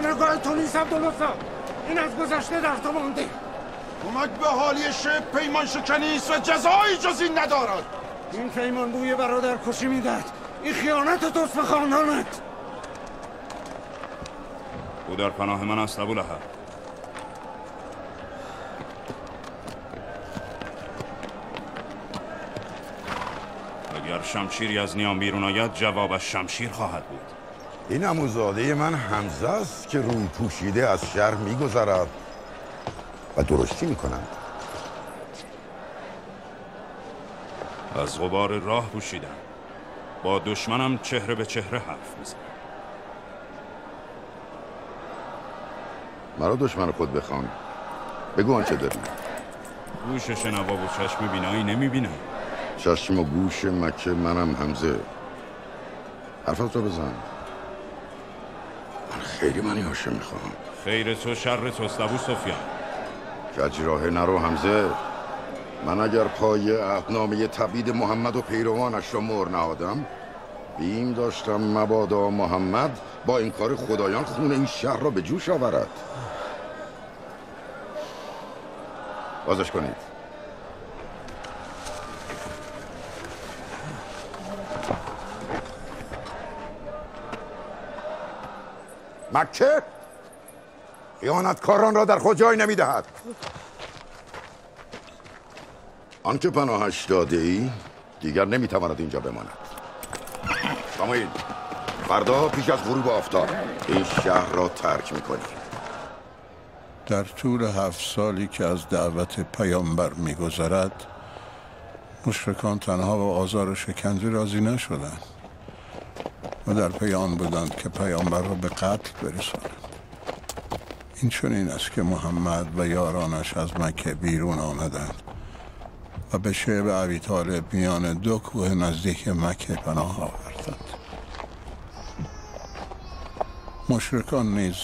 مروت در نگاه تو نیست عبدالله این از گذشته در تو مانده. کمک به حالی شب پیمان شکنی است و جزایی جز این ندارد. این پیمان بوی برادر کشی می‌دهد. این خیانت توست به خاندانت. او در پناه من است ابو لحب اگر شمشیری از نیام بیرون آید جوابش شمشیر خواهد بود. این اموزاده من حمزه است که روی پوشیده از شهر میگذرد و درشتی می‌کنند از غبار راه پوشیدم. با دشمنم چهره به چهره حرف می‌زنم. مرا دشمن خود بخوان. بگو آنچه داری گوش شنوا و چشم بینایی نمی‌بینم. چشم و گوش مکه منم حمزه. حرفت رو بزن. خیلی منی هاشم می‌خوام. خیر تو شر توست ابو سفیان. کج راه نرو حمزه. من اگر پای عهدنامه تبید محمد و پیروانش را مر نهادم بیم داشتم مبادا محمد با این کار خدایان خون این شهر را به جوش آورد. بازش کنید. مکه خیانتکاران را در خود جای نمی‌دهد. آنکه پناهش داده ای دیگر نمی‌تواند اینجا بماند. ساموئیل فردا پیش از غروب آفتاب این شهر را ترک می‌کنی در طول هفت سالی که از دعوت پیامبر میگذرد مشرکان تنها و آزار و شکنجه راضی نشدند. و در پی آن بودند که پیامبر را به قتل برسانند این چنین است که محمد و یارانش از مکه بیرون آمدند و به شعب عبی طالب میان دو کوه نزدیک مکه پناه آوردند. مشرکان نیز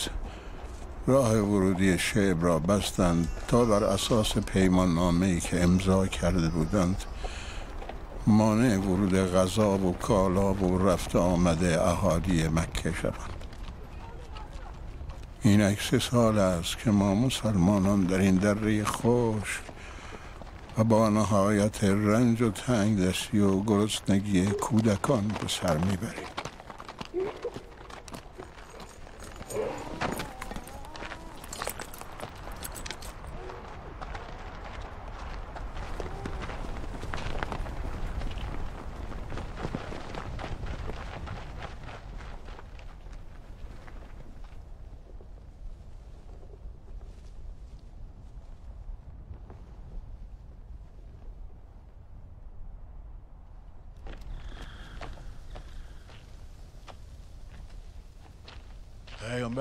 راه ورودی شعب را بستند تا بر اساس پیمان نامه ای که امضا کرده بودند مانع ورود غذا و کالا و رفت آمده اهالی مکه شوند. این عکس سال است که ما مسلمانان در این دره خوش و با نهایت رنج و تنگ دستی و گرسنگی کودکان به سر می‌بریم.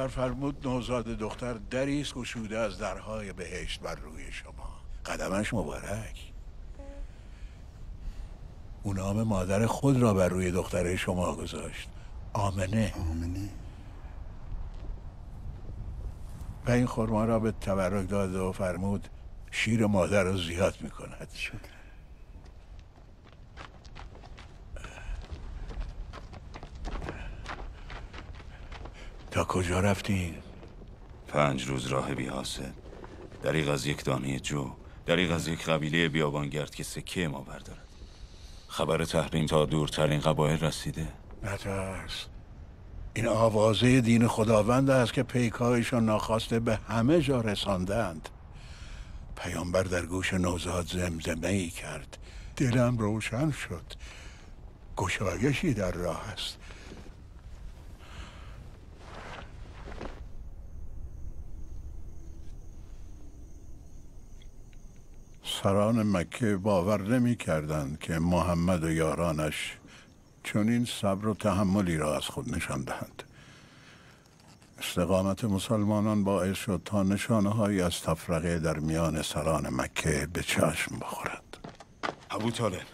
پیامبر فرمود نوزاد دختر دریست گشوده از درهای بهشت بر روی شما. قدمش مبارک. او نام مادر خود را بر روی دختر شما گذاشت. آمنه. آمنه. و این خورما را به تبرک داده و فرمود شیر مادر را زیاد می کند تا کجا رفتین؟ پنج روز راه بیاسد دریغ از یک دانه جو دریغ از یک قبیله بیابانگرد که سکه ما بردارد. خبر تحریم تا دورترین قبایل رسیده. نترس. این آوازه دین خداوند است که پیکایشان ناخواسته به همه جا رساندند. پیامبر در گوش نوزاد زمزمه ای کرد. دلم روشن شد. گشایشی در راه است. سران مکه باور نمی کردند که محمد و یارانش چون این صبر و تحملی را از خود نشان دهند. استقامت مسلمانان باعث شد تا نشانه هایی از تفرقه در میان سران مکه به چشم بخورد. ابو طالب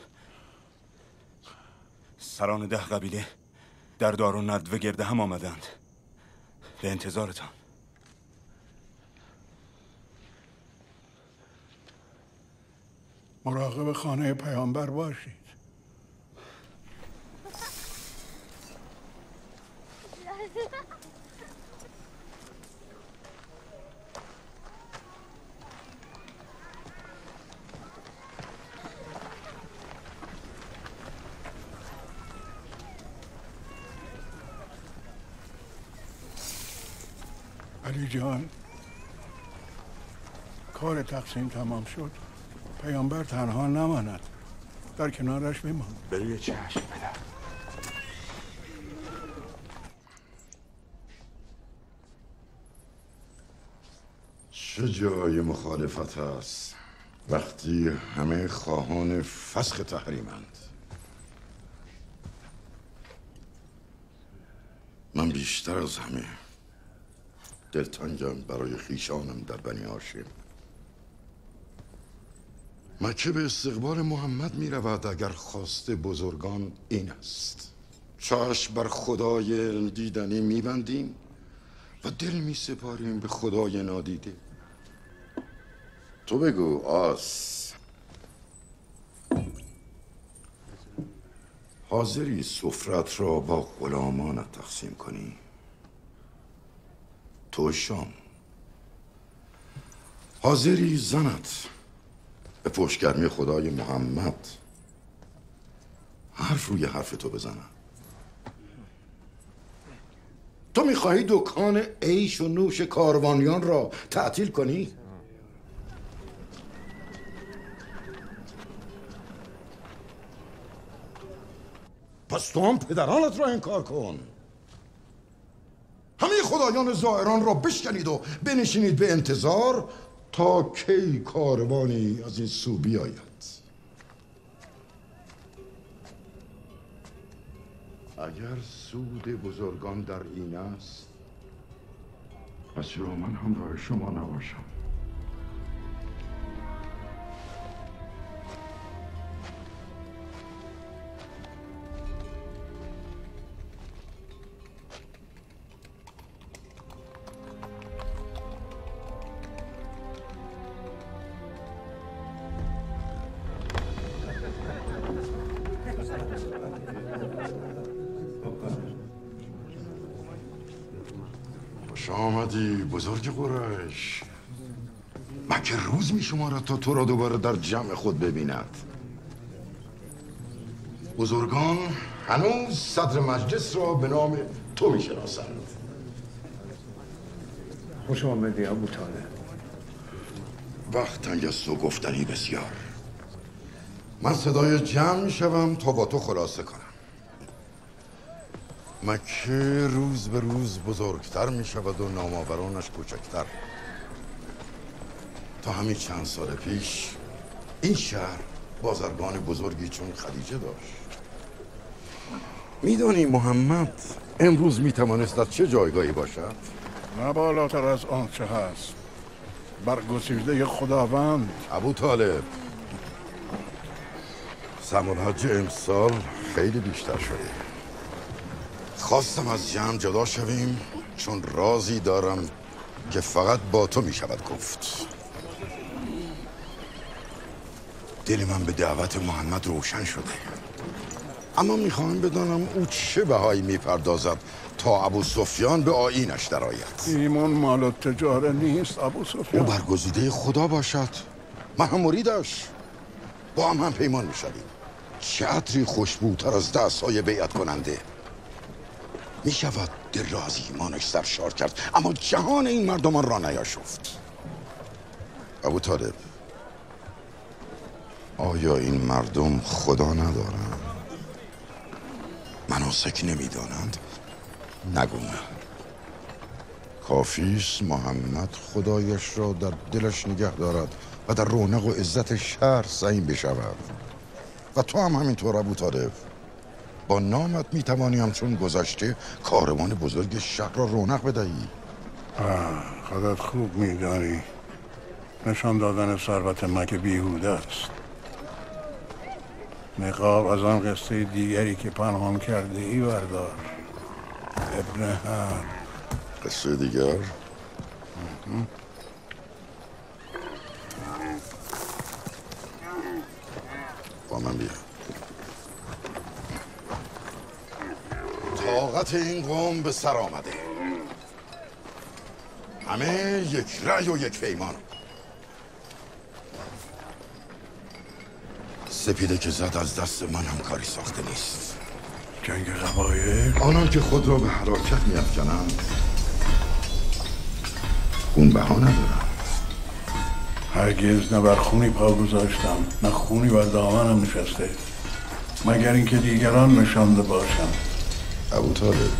سران ده قبیله در دار و ندوه گرده هم آمدند. به انتظارتان. مراقب خانه پیامبر باشید. علی جان کار تقسیم تمام شد. پیامبر تنها نماند. در کنارش بمان به چشم پدر چه جای مخالفت است؟ وقتی همه خواهان فسخ تحریمند. من بیشتر از همه دلتنگم برای خیشانم در بنی هاشم. مکه به استقبال محمد می رود اگر خواست بزرگان این است. چشم بر خدای دیدنی می بندیم و دل می سپاریم به خدای نادیده. تو بگو آس. حاضری سفرت را با غلامانت تقسیم کنی. تو شام. حاضری زنت. به پشتگرمی خدای محمد. حرف روی حرف تو بزنم. تو می‌خواهی دکان عیش و نوش کاروانیان را تعطیل کنی؟ پس تو هم پدرانت را انکار کن. همه خدایان زائران را بشکنید و بنشینید به انتظار تا کی کاروانی از این سو بیاید؟ اگر سود بزرگان در این است پس چرا من همراه شما نباشم. می شمارد تا تو را دوباره در جمع خود ببیند. بزرگان هنوز صدر مجلس را به نام تو می شناسند خوش آمدی ابو طالب. وقت تنگ است و گفتنی بسیار. من صدای جمع می شوم تا با تو خلاصه کنم. مکه روز به روز بزرگتر می شود و نامآورانش کوچکتر. تا همین چند سال پیش این شهر بازرگان بزرگی چون خدیجه داشت. میدانی محمد امروز می توانست در چه جایگاهی باشد؟ نه بالاتر از آنچه هست. برگزیده خداوند. ابو طالب زمان حج امسال خیلی بیشتر شده. خواستم از جمع جدا شویم چون رازی دارم که فقط با تو می شود گفت. دل من به دعوت محمد روشن شده. اما می‌خواهم بدانم او چه بهایی می‌پردازد تا ابو سفیان به آینش درآید. ایمان مال تجاره نیست ابو او سفیان برگزیده خدا باشد. من هم مریدش. با هم هم پیمان می‌شویم. چه عطری خوشبوتر از دست های بیعت کننده. می شود دل را از ایمانش سرشار کرد اما جهان این مردمان را نیاشفت. ابو طالب آیا این مردم خدا ندارند؟ مناسک نمی‌دانند؟ نگو نه. کافیست محمد خدایش را در دلش نگه دارد و در رونق و عزت شهر سعیم بشود. و تو هم همینطور ابو طالب. با نامت می‌توانی همچون گذشته کاروان بزرگ شهر را رونق بدهی. خودت خوب میدانی. نشان دادن ثروت مکه بیهوده است؟ نقاب از آن قصه دیگری که پنهان کرده ای بردار. ابن هر قصه دیگر؟ با من بیا. طاقت این قوم به سر آمده. همه یک رأی و یک پیمان. سپیده که زد از دست من هم کاری ساخته نیست. جنگ قبایل آنان که خود را به حراکت میافکنند خون بها ندارند. هرگز نه بر خونی پا گذاشتم نه خونی بر دامنم نشسته. مگر اینکه دیگران نشانده باشم. ابو طالب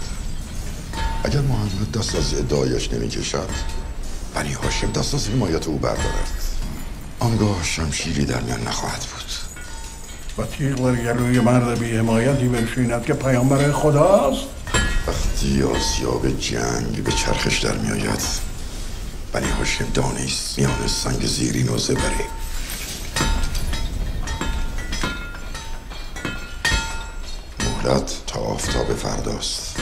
اگر محمد دست از ادعایش نمی کشد بنی هاشم دست از حمایت او بردارد. آنگاه شمشیری در میان نخواهد بود. و تیغ گلوی مرد بی حمایتی بنشیند که پیامبر خداست. وقتی آسیاب جنگ به چرخش در می آید بنی هاشم دانه است میان سنگ زیرین و زبره. مهلت تا آفتاب فرداست.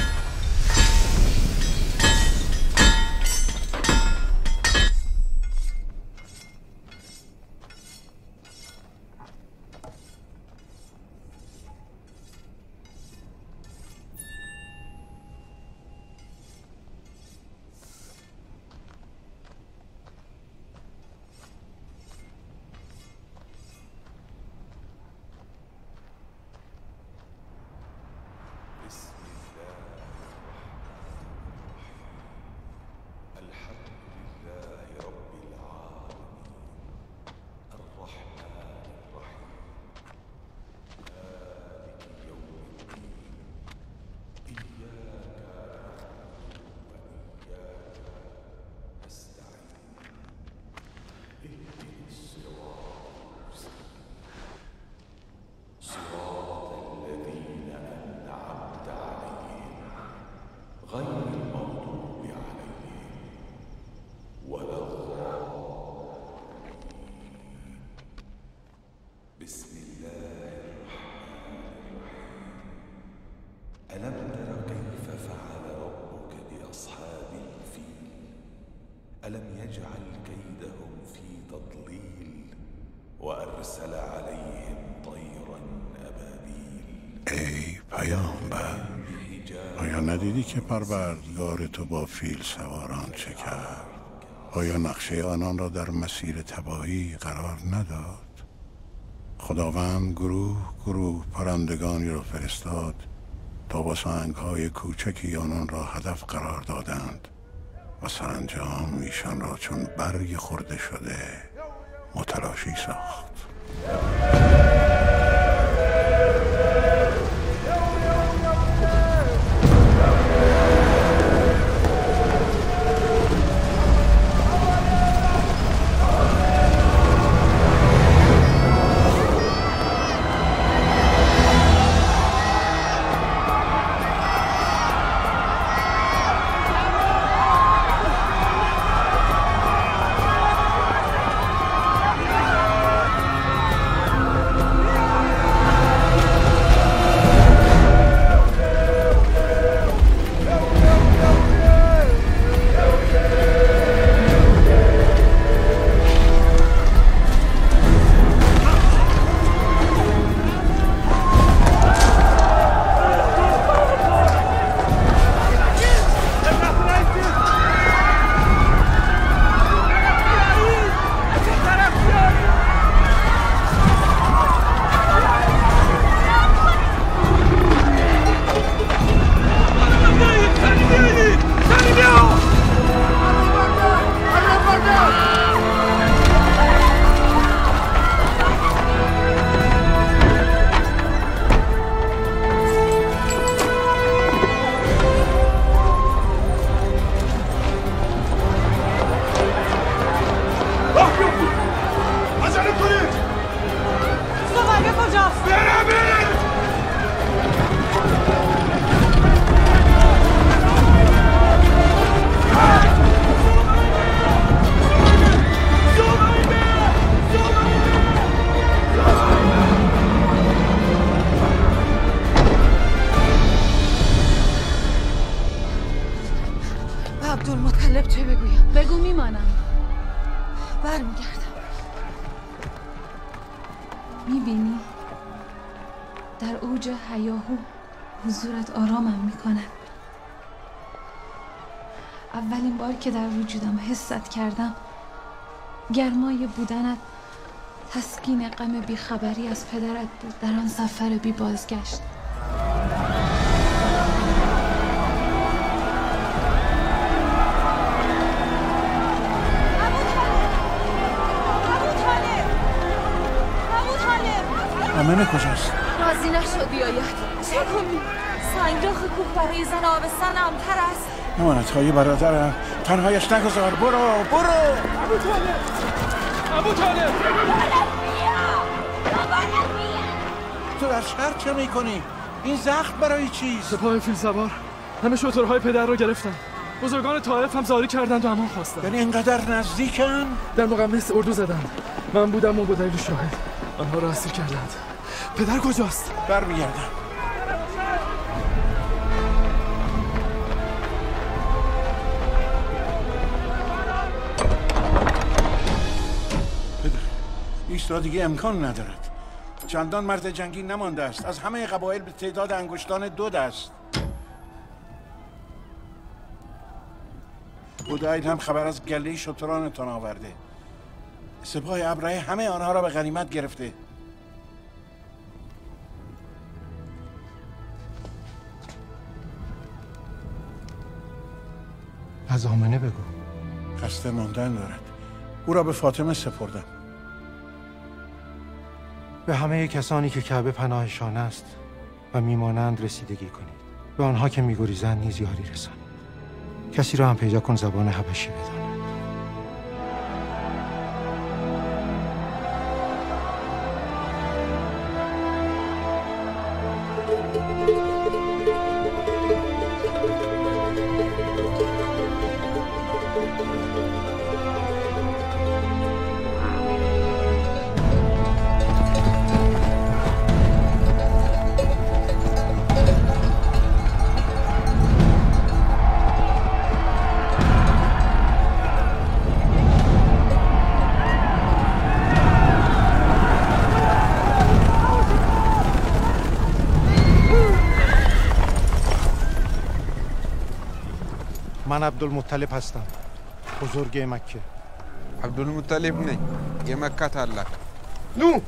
فیل سواران چه کرد؟ آیا نقشه آنان را در مسیر تباهی قرار نداد؟ خداوند گروه گروه پرندگانی را فرستاد تا با سنگ های کوچکی آنان را هدف قرار دادند و سرانجام ایشان را چون برگ خورده شده متلاشی ساخت. حست کردم. گرمای بودنت تسکین غم بیخبری از پدرت بود. در آن سفر بی بازگشت. امنه کجاست؟ راضی نشد بیاید چه کنی؟ سنگراخ کوه برای زن آبستن امتر است. امانت های برادرم. تنهایش نگذار. برو برو. ابو طالب ابو طالب. تو در شهر چه می‌کنی؟ این زخم برای چیست؟ سپاه فیل سوار. همه شترهای پدر رو گرفتن. بزرگان طائف هم زاری کردند و امان خواستن یعنی اینقدر نزدیکن؟ در مقمص اردو زدن. من بودم و با دلیل شاهد. آنها را اسیر کردند. پدر کجاست؟ برمیگردم. ایستادگی امکان ندارد. چندان مرد جنگی نمانده است. از همه قبایل به تعداد انگشتان دو دست. بوداید هم خبر از گله شترانتان آورده. سپاه ابرهه همه آنها را به غنیمت گرفته. از آمنه بگو. قصد ماندن دارد. او را به فاطمه سپردم. به همه کسانی که کعبه پناهشان است و میمانند رسیدگی کنید. به آنها که میگریزند نیز یاری رسانید. کسی را هم پیدا کن زبان حبشی بداند من عبدالمطلب هستم. بزرگ مکه. عبدالمطلب نه یه مکه تلک نو!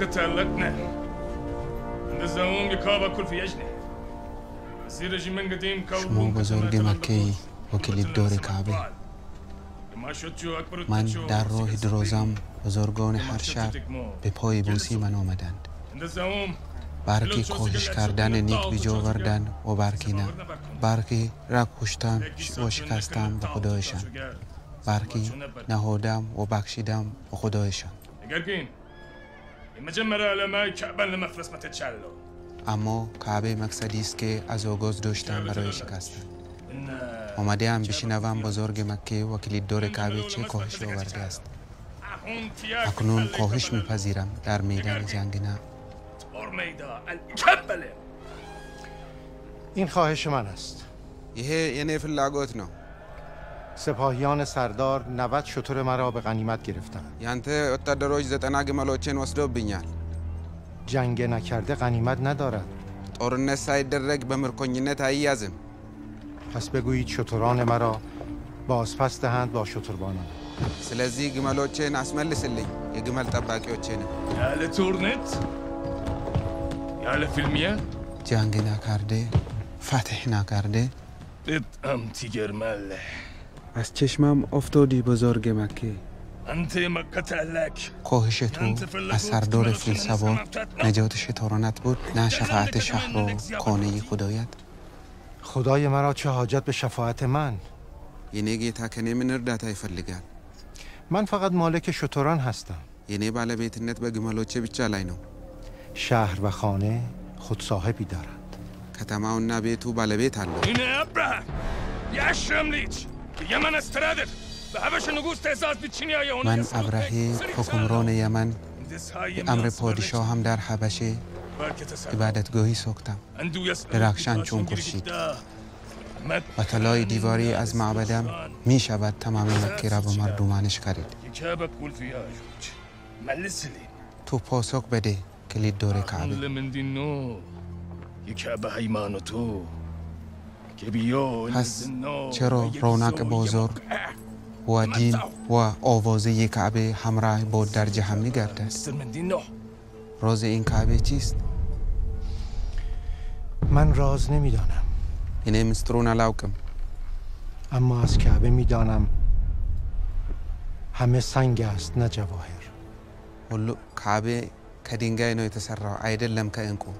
قتلتنا اندزمون بكابا كل في يجنه مسير من قديم كوب شمو بزرگ مكي وكل الدور كعبه من در راه درازم بزرگان هر شهر به پای بوسی من آمدند. برکی کوشش کردن نیک بیجا وردن و برکی نه. برکی را کشتم و شکستم به خدایشان برکی نهادم و بخشیدم به خدایشان. نگرگین المجمرة لما كعبا لمفرس ما تتشالو اما کعبه مقصدی است که از آغاز داشتم برای شکستن آمده هم بشنوم بزرگ مکه و کلیددار کعبه چه کاهشی آورده است اکنون کاهش میپذیرم در میدان جنگ نه أورميدا الكبلة این خواهش من است ይሄ የኔ ፍላጎት ነው سپاهیان سردار 90 شتر مرا به غنیمت گرفتند ያንተ ወታደሮች ዘጠና ግመሎችን ወስዶብኛል جنگ نکرده غنیمت ندارد ጦርነት ሳይደረግ በምርኮኝነት አይያዝም። پس بگویید شتران مرا بازپس دهند با شتربانم ስለዚህ ግመሎቼን አስመልስልኝ፣ የግመል ጠባቂዎቼንም። ያለ ቶርኔት ያለ ፊልሚያ ጃንግ ናካርዴ ፋትሕ ናካርዴ በጣም ትገርማለህ። از چشمم افتادی بزرگ مکه. انت مکت علک تو از سردار فیلسوان نجات شتارانت بود نه شفاعت شهر و کانه خدایت. خدای مرا چه حاجت به شفاعت من؟ یعنی تکنه من ردت فلگن من فقط مالک شتران هستم. یعنی بله بیتنت به گمالوچه بچه لینو. شهر و خانه خود صاحبی دارند. کتما اون نبی تو بله بیت الله اینه یشم لیچ یمن از به هفش نگوست احساس به چینی های من ابره حکمران یمن. به امر پادشاه هم در حبشه. عبادتگاهی سوکتم درخشان چون کرشید و طلای دیواری از معبدم می شود تمام مکی را به مردمانش کرد تو پاسخ بده. کلید دور کعبه. یکی به حیمان تو. پس چرا رونق بزرگ و دین و آوازه کعبه همراه با درجه هم میگردد راز این کعبه چیست؟ من راز نمی‌دانم. این امسترون علاقم اما از کعبه می‌دانم همه سنگ است نه جواهر. ولو کعبه کدینگای نو تسرع ایدلم که انکو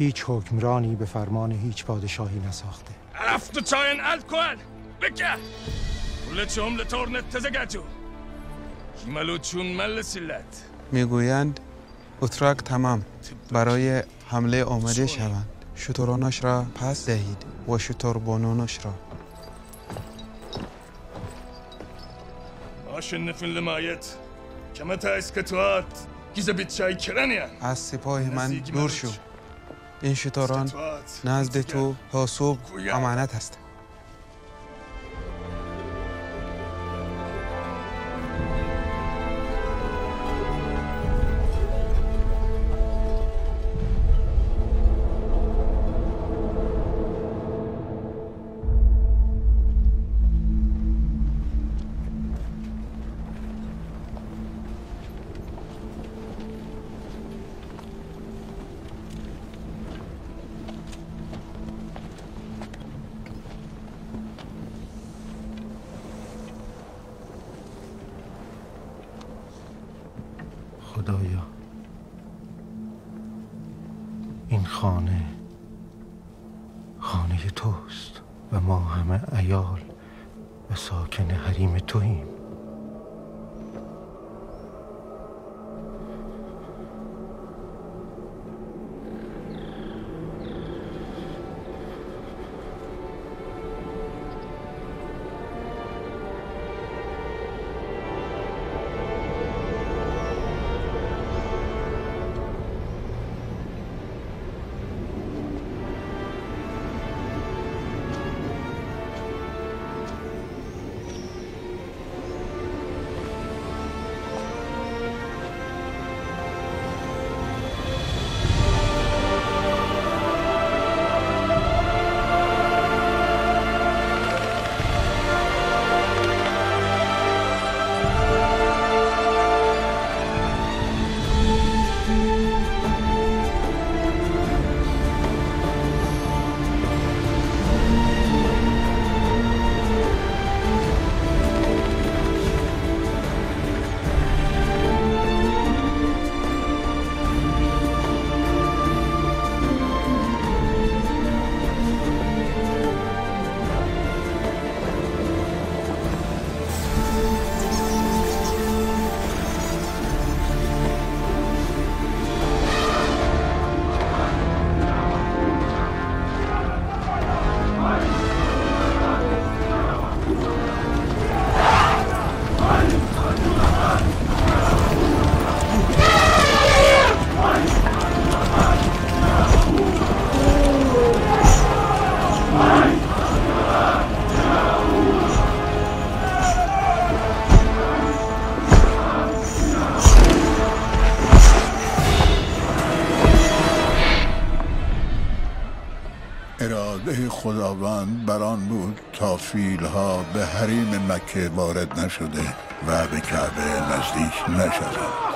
هیچ حکمرانی به فرمان هیچ پادشاهی نساخته. عرفت چاین الف الکل بکه کل چمل تورنت تزگجو کیملو چون مل سلت می‌گویند اتراک تمام. برای حمله آمده شوند. شترانش را پس دهید و شتربانانش را. آشن فیل مایت. کمت از کتوات. گیزه بیت چای کرنیان از سپاه من دور شو. این شتران نزد تو تا صبح امانت هست. خداوند بران بود تا فیلها به حریم مکه وارد نشده و به کعبه نزدیک نشدند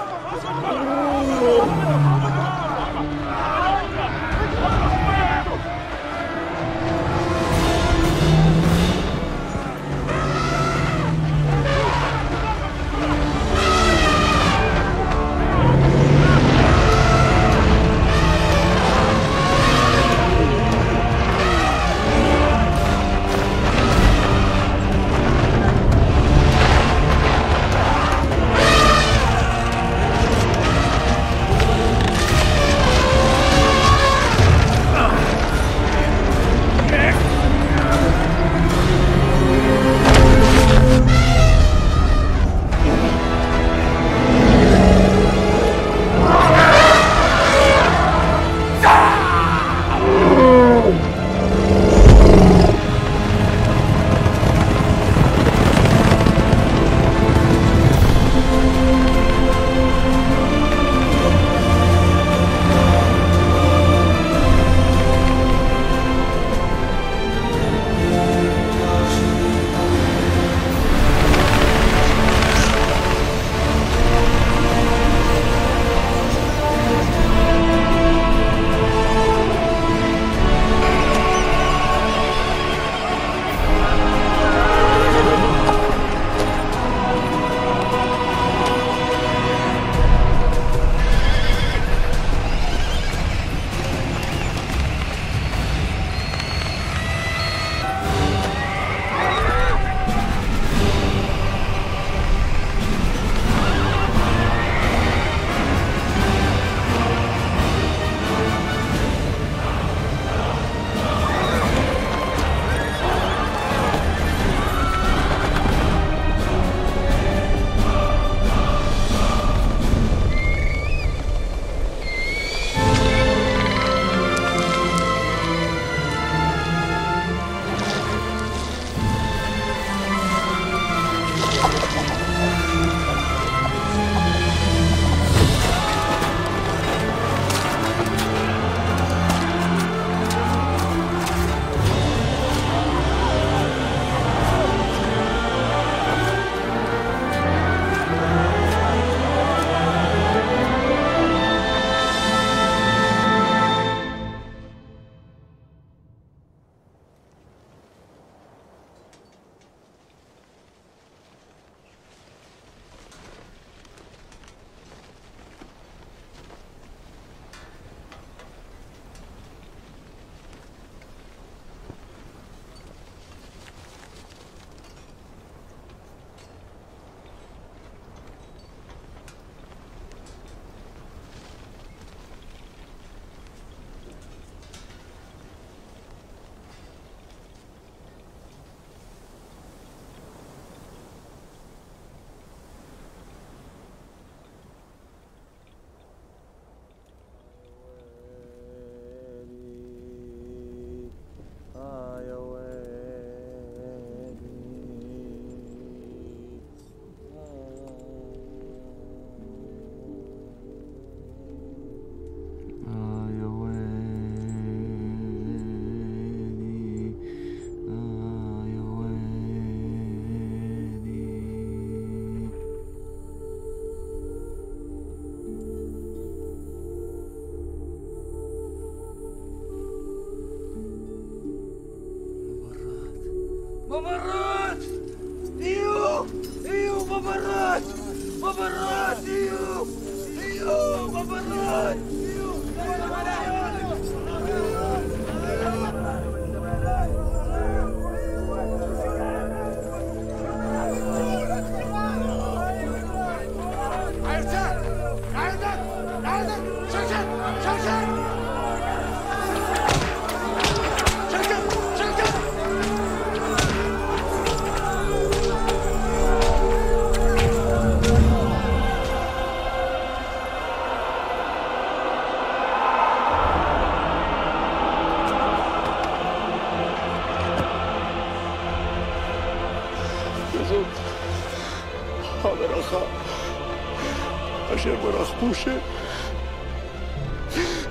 بکوشه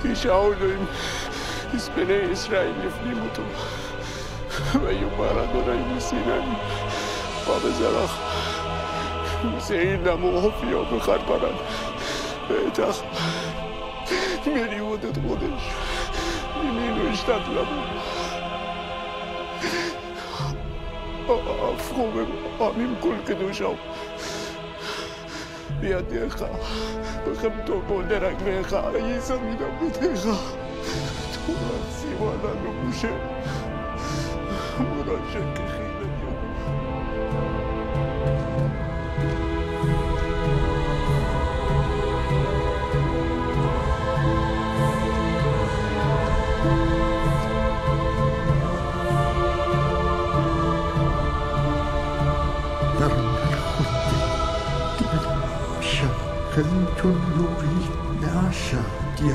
ایش آو داریم از بینه اسرائیل نفلیم و تو و یو بارا داریم سینن با بزرخ موسی این نمو هفیا بخار بارن به ایتخ میری ودت خودش. میمی نوشتت لبو آف خوبه. آمیم کل کدوش آو دیخا بخم تو گلدرک بیخا ای زمینم بودیخا تو سیوانا نموشه مراجعه können schon nur wie nachschauen. Die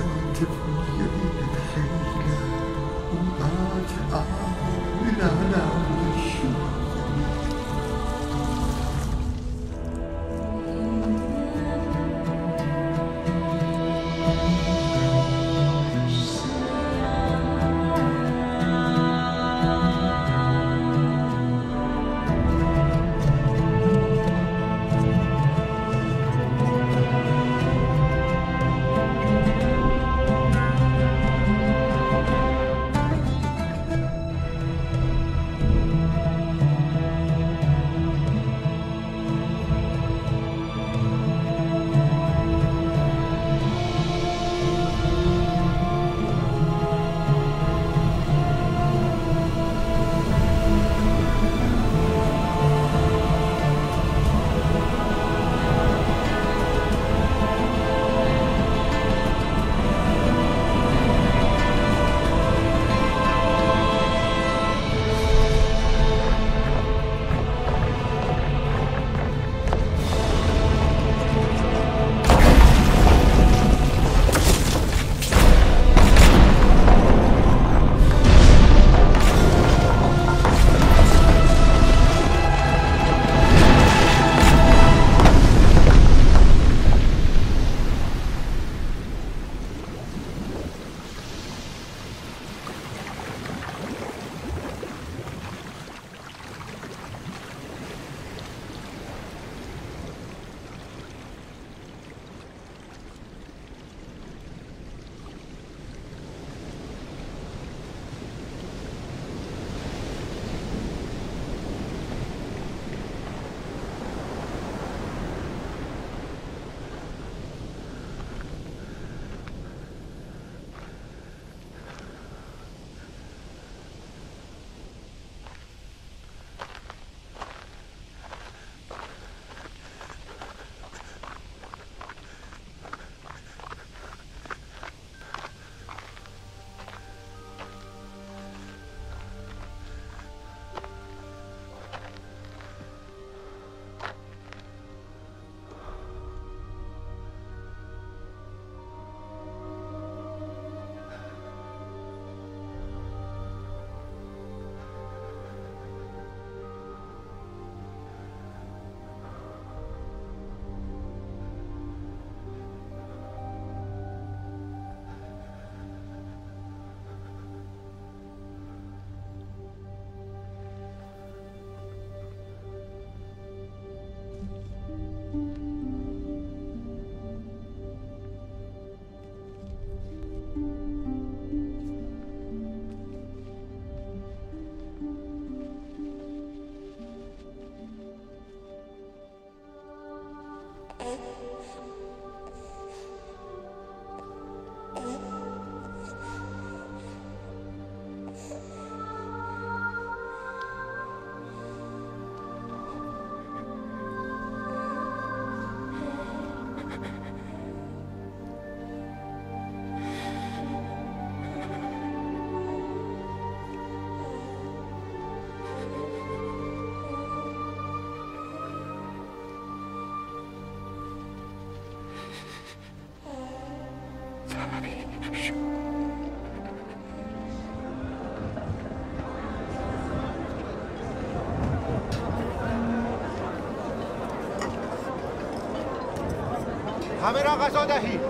همه را غذا دهید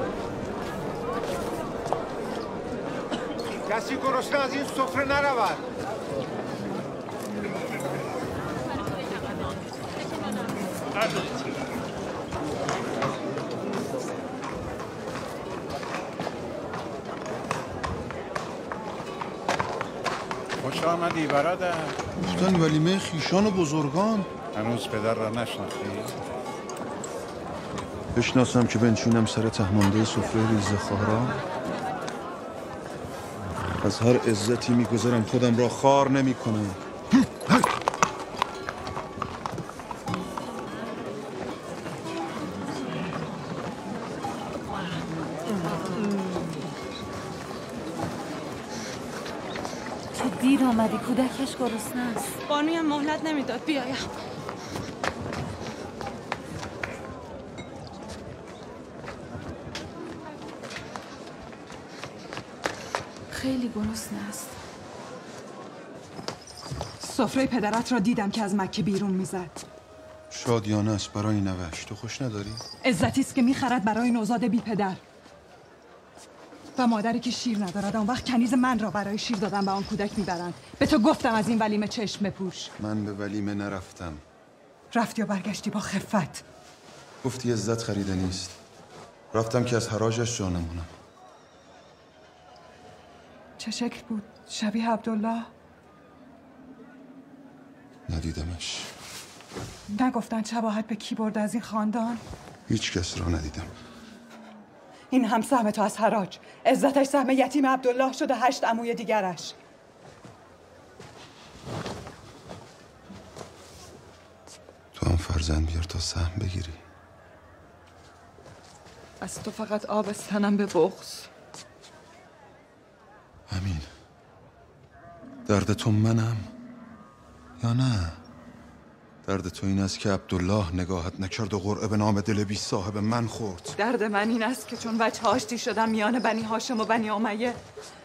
کسی گرسنه از این سفره نرود. برادر. گفتن ولیمه خیشان و بزرگان. هنوز پدر را نشناختی؟ بشناسم که بنشینم سر تهمانده سفره ریز خارا. از هر عزتی می‌گذارم خودم را خار نمی‌کنم. چه کودکش گرسنه است. بانویم مهلت نمی‌داد. بیایم. خیلی گرسنه است. سفره پدرت را دیدم که از مکه بیرون می‌زد. شادیانه است برای نوش تو خوش نداری؟ عزتی است که می‌خرد برای نوزاد بی پدر و مادری که شیر ندارد آن وقت کنیز من را برای شیر دادن به آن کودک می‌برند. به تو گفتم از این ولیمه چشم بپوش. من به ولیمه نرفتم. رفتی و برگشتی با خفت؟ گفتی عزت خریده نیست. رفتم که از حراجش جا نمونم. چه شکل بود؟ شبیه عبدالله؟ ندیدمش. نگفتن شباهت به کی برده از این خاندان؟ هیچ کس را ندیدم. این هم سهم تو از حراج. عزتش سهم یتیم عبدالله شده هشت عموی دیگرش. تو هم فرزند بیار تا سهم بگیری. از تو فقط آبستنم به بغض. امین درد تو منم یا نه؟ درد تو این است که عبدالله نگاهت نکرد و قرعه به نام دل بی صاحب من خورد. درد من این است که چون وجه آشتی شدم میان بنی هاشم و بنی امیه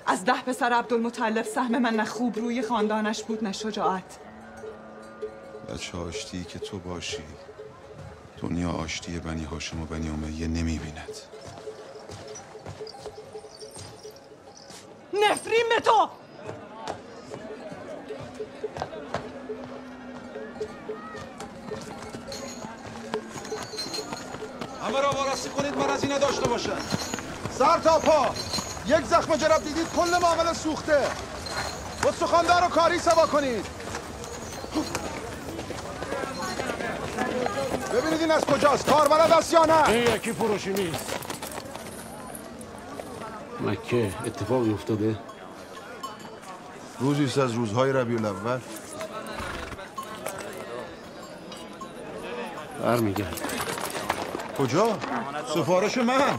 از ده پسر عبدالمطلب سهم من نه خوب روی خاندانش بود نه شجاعت. بچه آشتی که تو باشی دنیا آشتی بنی هاشم و بنی امیه نمی بیند نفرین به تو! همه را وارسی کنید من از این داشته باشم. سر تا پا. یک زخم جرب دیدید کل معامله سوخته. استخواندار رو کاری سوا کنید. ببینید این از کجاست کاربلد است یا نه؟ این یکی فروشی نیست. مکه اتفاقی افتاده؟ روزی از روزهای ربیع الاول. برمیگرد. کجا؟ سفارش من.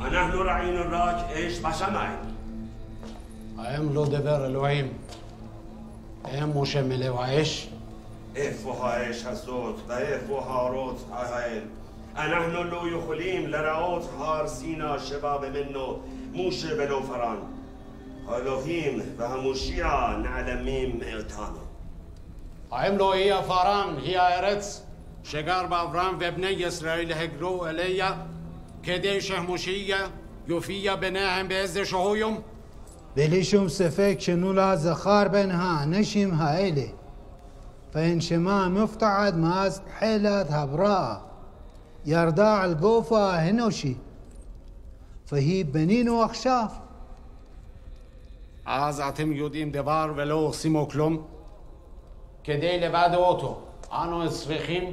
نحن رعين الراج ايش بسمعي I am لودبر الوعيم I am مشمل وعيش إفوها إيش هزوت بإفوها روت أهيل أنحن لو يخليم لرعوت هار سينا شباب منه موشه بلوفران الوهيم وهموشيا نعلميم إغتانا عملوا هي فران هي أرتس. شجار بأفران وابن إسرائيل هجرو اليا كدي شهموشيا يوفيا بناهم بإز شهويم بليشوم سفك شنو لا زخار بنها نشيم هائلي فإن شما مفتعد ماز حيلات هبراء يرداع البوفا هنوشي והיא בנינו עכשיו. אז אתם יודעים דבר ולא עושים כלום? כדי לוודא אותו, אנו צריכים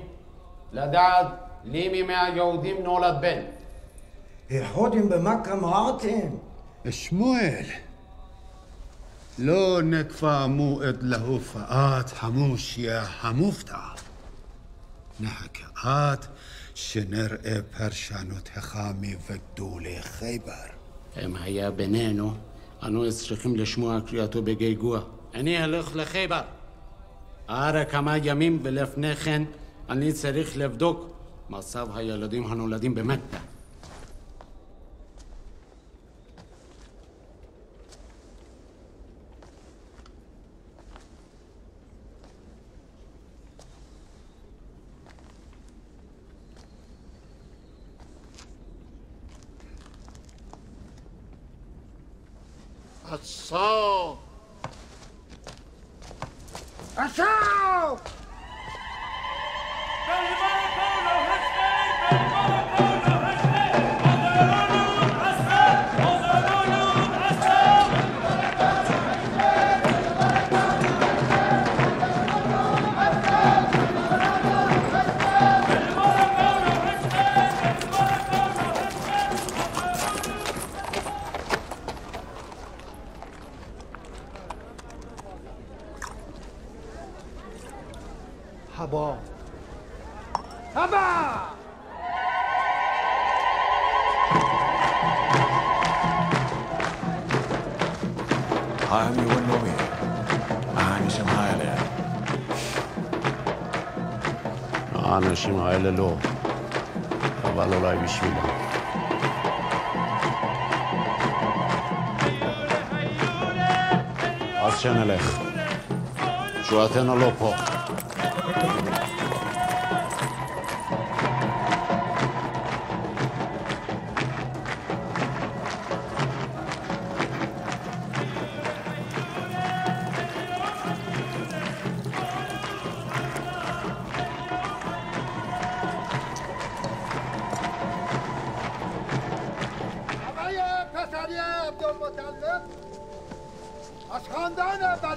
לדעת למי מהיהודים נולד בן. יהודים במכה אמרתם? שמואל, לא נקבע מועד להופעת המושיע המופתע. נחכה עד שנראה פרשנותך מגדולי חייבר. אם היה בינינו, אנו צריכים לשמוע קריאתו בגעגוע. אני אלך לחייבר. הרי כמה ימים ולפני כן אני צריך לבדוק מצב הילדים הנולדים במכה. so Assault! האנשים האלה לא, אבל אולי בשבילם. אז שנלך. תשועתנו לא פה.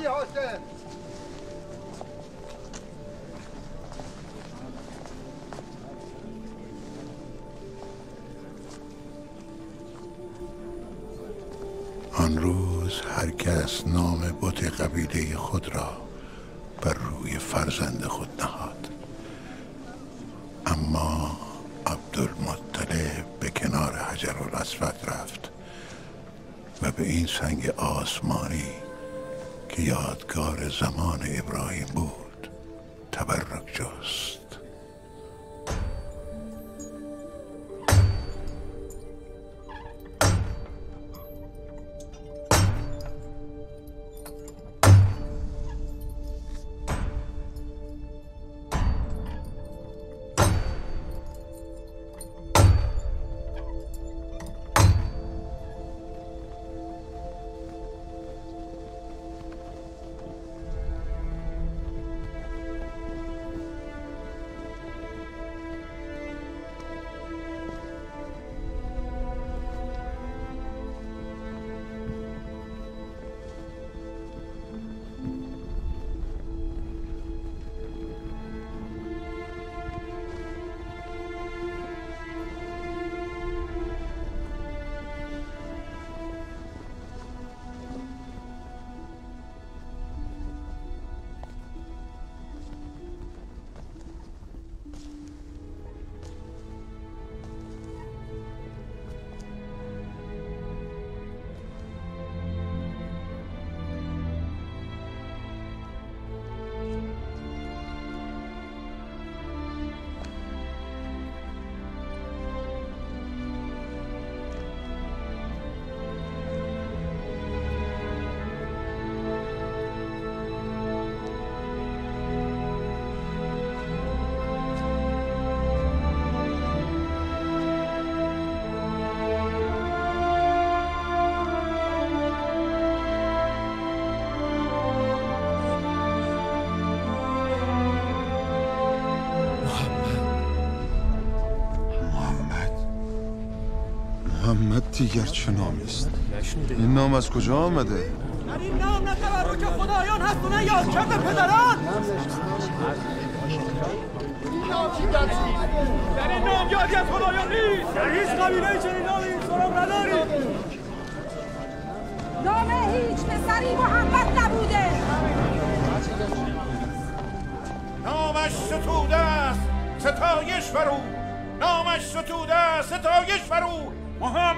حسین آن روز هر کس نام بت قبیله خود را بر روی فرزند خود نهاد. اما عبدالمطلب به کنار حجر الاسود رفت و به این سنگ آسمانی که یادگار زمان ابراهیم بود. دیگر چه نامی است. این نام از کجا آمده؟ در این نام نه تبرک خدایان هست و نه یادکرد پدران. در این نام یادی از خدایان نیست. در هیچ قبیله چنین نامی سراغ نداریم نام هیچ پسری محمد نبوده. نامش ستوده است ستایش فرو. نامش ستوده است ستایش فرو. محمد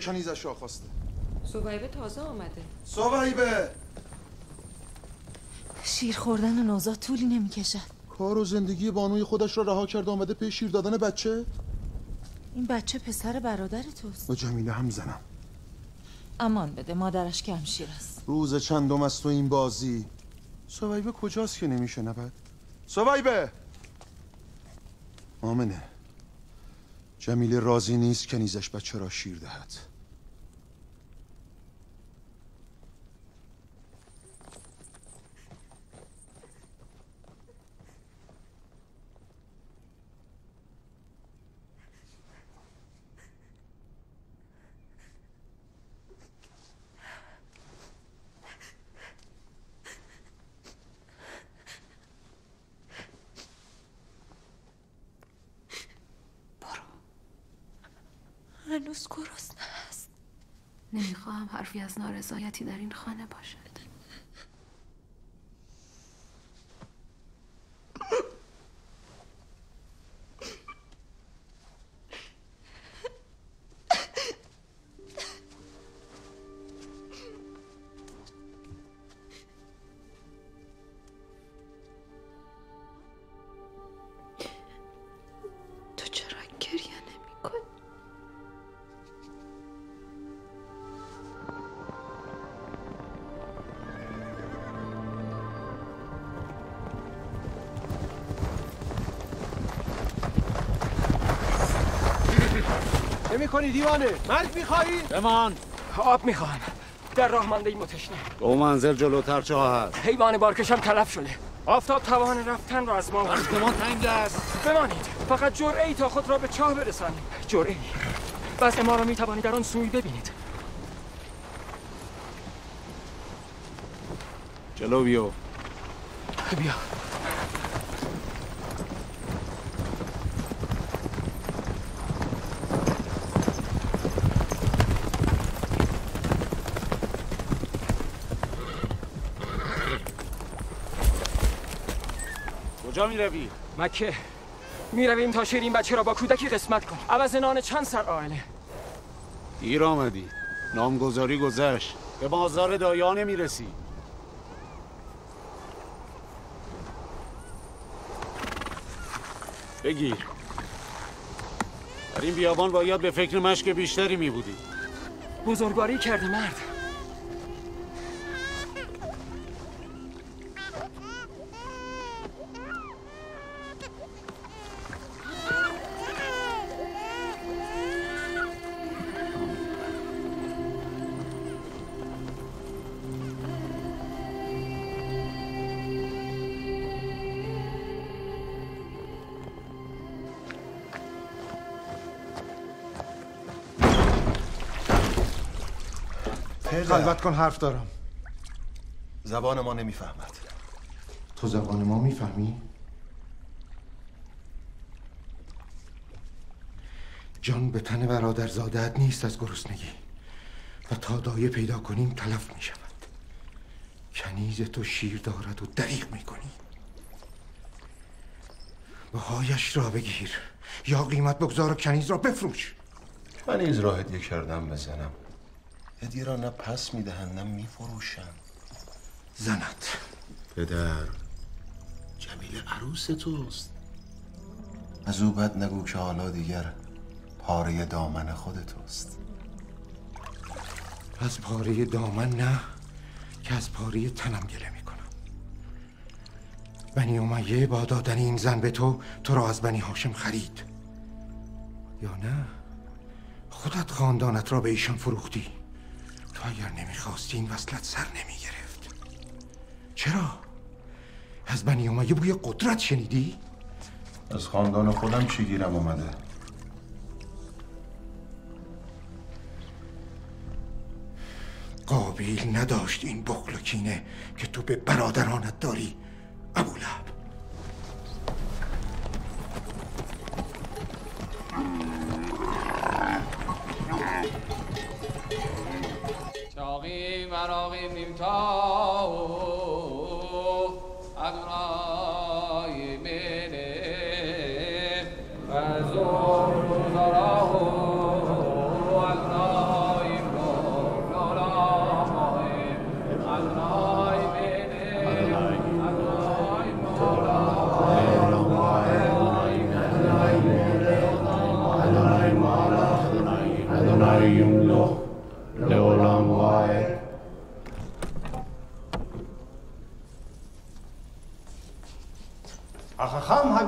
جمیله کنیزش را خواسته. صوبایبه تازه آمده. صوبایبه شیر خوردن و نوزاد طولی نمی‌کشد. کار و زندگی بانوی خودش را رها کرد آمده پی شیر دادن بچه؟ این بچه پسر برادر توست. با جمیله هم زنم امان بده مادرش کم شیر است. روز چندم است تو این بازی؟ صویبه کجاست که نمیشه نبد صویبه آمنه. جمیله راضی نیست کنیزش بچه را شیر دهد. هنوز گرسنه است نمی‌خواهم حرفی از نارضایتی در این خانه باشد کنی دیوانه؟ مرگ میخوایی؟ بمان. آب می‌خوام در راه مانده این متشنه دو منزل جلوتر چه هست؟ حیوان بارکشم تلف شده. آفتاب توان رفتن را از ما ما تنگ است. بمانید. فقط جرعه ای تا خود را به چاه برسانیم. جرعه ای وضع ما را می‌توانید در آن سوی ببینید. جلو بیو. بیا. کجا می روی؟ مکه. می‌رویم تا شیر این بچه را با کودکی قسمت کن عوض نان چند سر آهله دیر آمدی. نامگذاری گذشت. به بازار دایانه می رسی بگیر. در این بیابان باید به فکر مشک بیشتری می بودی بزرگواری کردی مرد. خلوت کن حرف دارم. زبان ما نمی‌فهمد. تو زبان ما می‌فهمی؟ جان به تن برادرزادت نیست از گرسنگی و تا دایه پیدا کنیم تلف می شود کنیز تو شیر دارد و دریغ می کنی بهایش را بگیر. یا قیمت بگذار و کنیز را بفروش. کنیز را هدیه کردم بزنم. هدیه را نه پس می‌دهند نه میفروشند. زنت. پدر. جمیل عروس توست. از او بد نگو که حالا دیگر پاره دامن خود توست. از پاره دامن نه که از پاره تنم گله می‌کنم. بنی امیه با دادن این زن به تو تو را از بنی هاشم خرید. یا نه؟ خودت خاندانت را به ایشان فروختی. تو اگر نمی‌خواستی این وصلت سر نمی‌گرفت چرا؟ از بنی امیه بوی قدرت شنیدی؟ از خاندان خودم چی گیرم اومده قابیل نداشت این بخل و کینه که تو به برادرانت داری ابولهب چاقی مراقی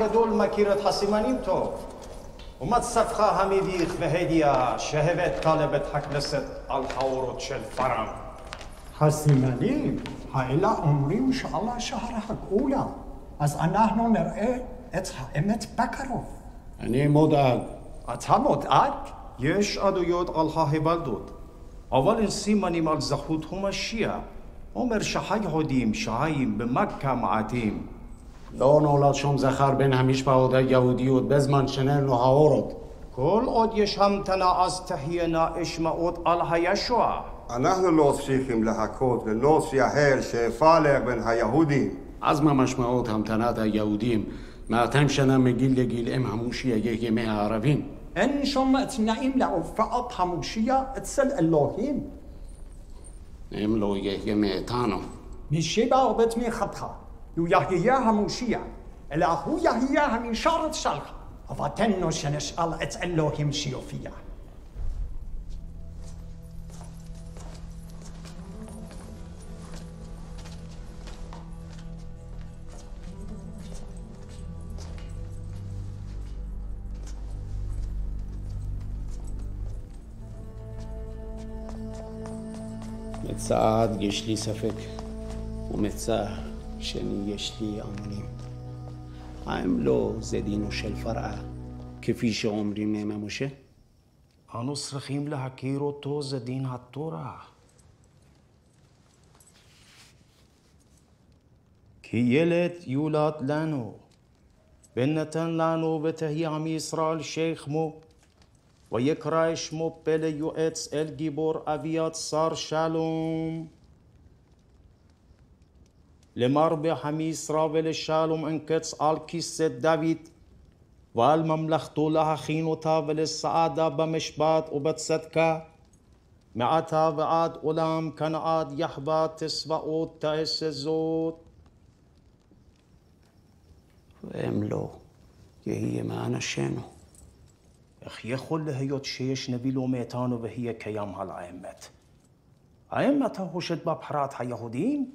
הגדול מכיר את הסימנים טוב. ומצבך המביך והדיע שהבאת לבית הכנסת על האורות של פארם. הסימנים האלה אומרים שעלה שער הגאולה, אז אנחנו נראה את האמת בקרוב. אני מודאג. אתה מודאג? יש עדויות על ההיוולדות, אבל אין סימנים על זכות המשיח. אומר שהיהודים שחיים במכה מעטים. לא נולד שום זכר בין המשפחות היהודיות בזמן שננו האורות. כל עוד יש המתנה אז תהיינה אשמעות על הישוע. אנחנו לא צריכים לחכות לנוס יהל שיפלג בין היהודים. אז מה משמעות המתנת היהודים 200 שנה מגיל לגיל אם המושיע יהיה ימי הערבים? אין שום תנאים להופעת המושיע אצל אלוהים. אם לא יהיה מאיתנו. משיבה ובתמיכתך, הוא יהיה המושיע, אלא הוא יהיה הנשארת שלך. אבותינו שנשאל את אלוהים שיופיע. מצד יש לי ספק, ומצד שני شنیشتی آمونیم. هم لو زدین و شلفرع كيفيش عمري ما سرخیم هنصرخيم لهكيرو تو زدین حتو را. کی یلت يولات لانو بنتن لانو بتهي عم اسرائیل شيخ مو؟ ويكرايش مو بلي يو اتس گیبور ابيات صار شالوم؟ למרבה חמיסרא ולשלום אין קץ על כיסא דוד, ועל ממלכתו להכין אותה ולסעדה במשפט ובצדקה, מעתה ועד עולם כנעד יחבא תצבאות תעשה זאת. ואם לא, יהיה מאנשינו. איך יכול להיות שיש נביא לא מאיתנו ויהיה קיים על האמת? האם אתה חושד בבחירת היהודים?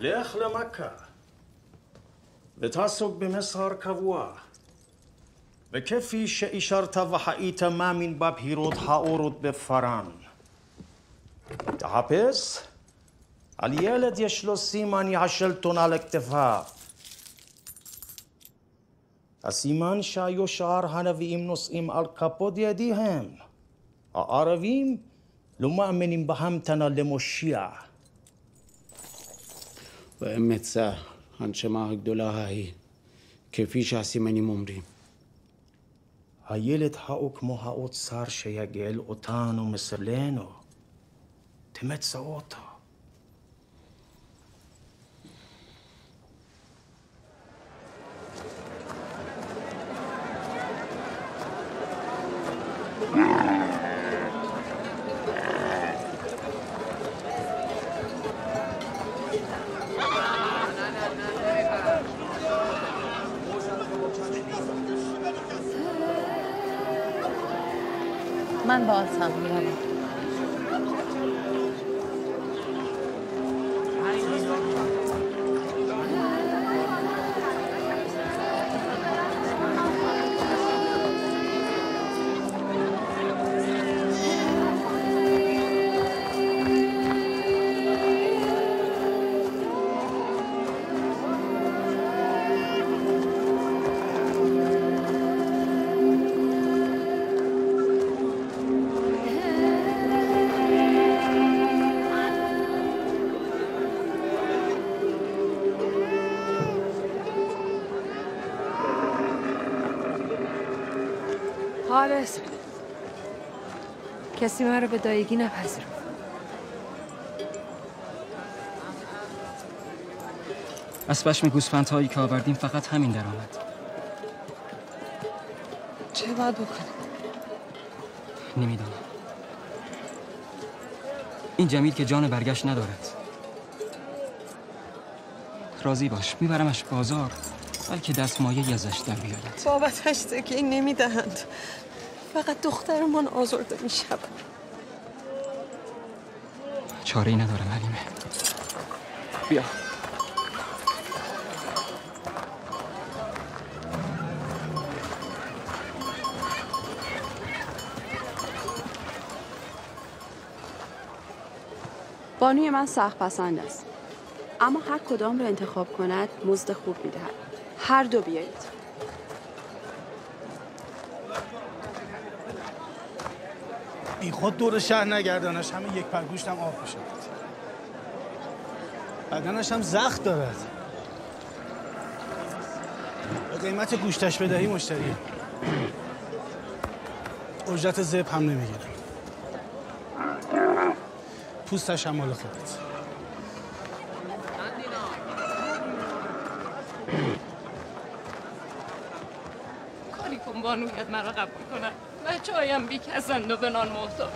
לך למכה ותעסוק במסחר קבוע. וכפי שאישרת והיית מאמין בבחירות האורות בפארן. תחפש, על ילד יש לו סימן השלטון על כתפיו. הסימן שהיו שאר הנביאים נושאים על כפות ידיהם. הערבים לא מאמינים בהמתנה למושיע. ואמצא הנשמה הגדולה ההיא, כפי שהסימנים אומרים. הילד ההוא כמו האוצר שיגאל אותנו מסבלנו. תמצא אותו. من با آسم کسی من رو به دایگی نپذیرفت. از پشم گوسفندهایی که آوردیم فقط همین در آمد. چه باید بکنم؟ نمی‌دانم این جمیل که جان برگشت ندارد. راضی باش میبرمش بازار بلکه دستمایه ازش در بیاید بابتش تکی نمی‌دهند. فقط دخترمان آزرده می‌شود. چاره ای ندارم حلیمه. بیا. بانوی من سخت پسند است. اما هر کدام را انتخاب کند مزد خوب می‌دهد. هر دو بیایید. بی خود دور شهر نگردانش. همه یک پر گوشتم آب بشود بدنش هم زخم دارد. به قیمت گوشتش بدهی مشتری. اجرت زب هم نمی‌گیرم پوستش هم مال خودت. کاری کن بانویت مرا قبول کنم بچه هایم بیکسند و به نان محتاج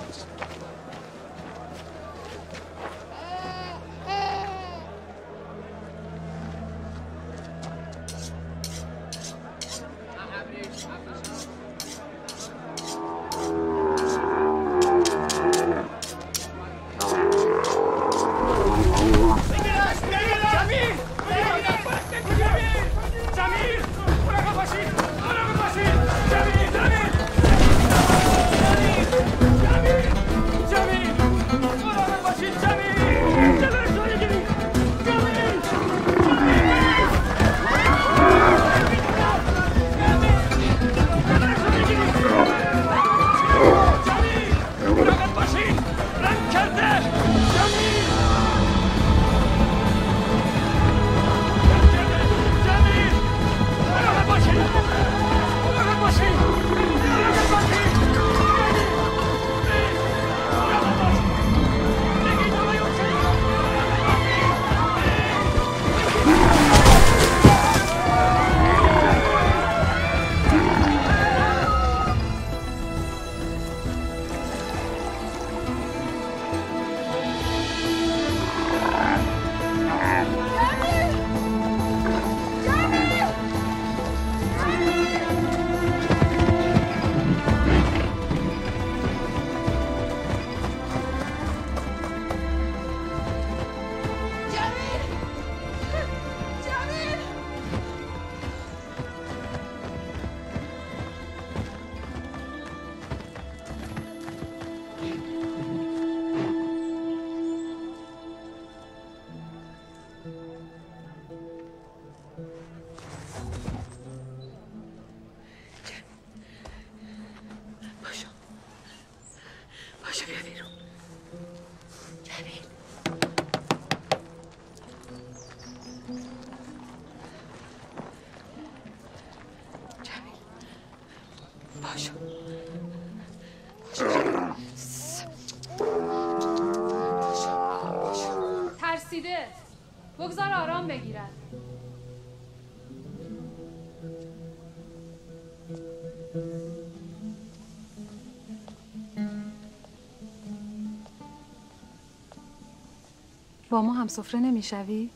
با ما هم سفره نمی‌شوی؟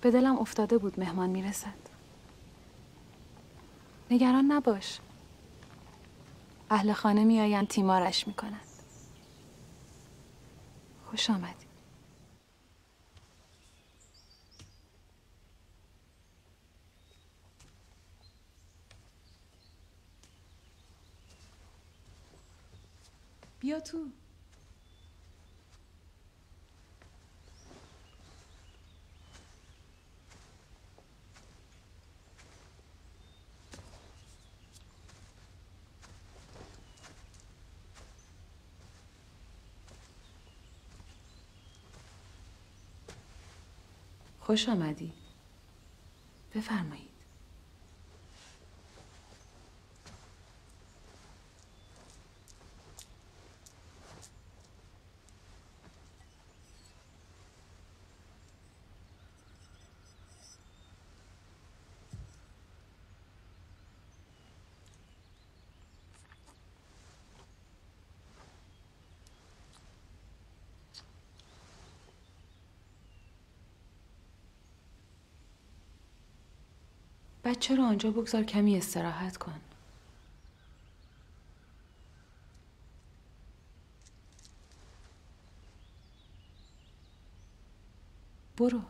به دلم افتاده بود مهمان می‌رسد. نگران نباش. اهل خانه میآیند تیمارش می‌کنند. خوش آمدی. بیا تو. خوش آمدی. بفرمایید بچه رو آنجا بگذار کمی استراحت کن؟ برو.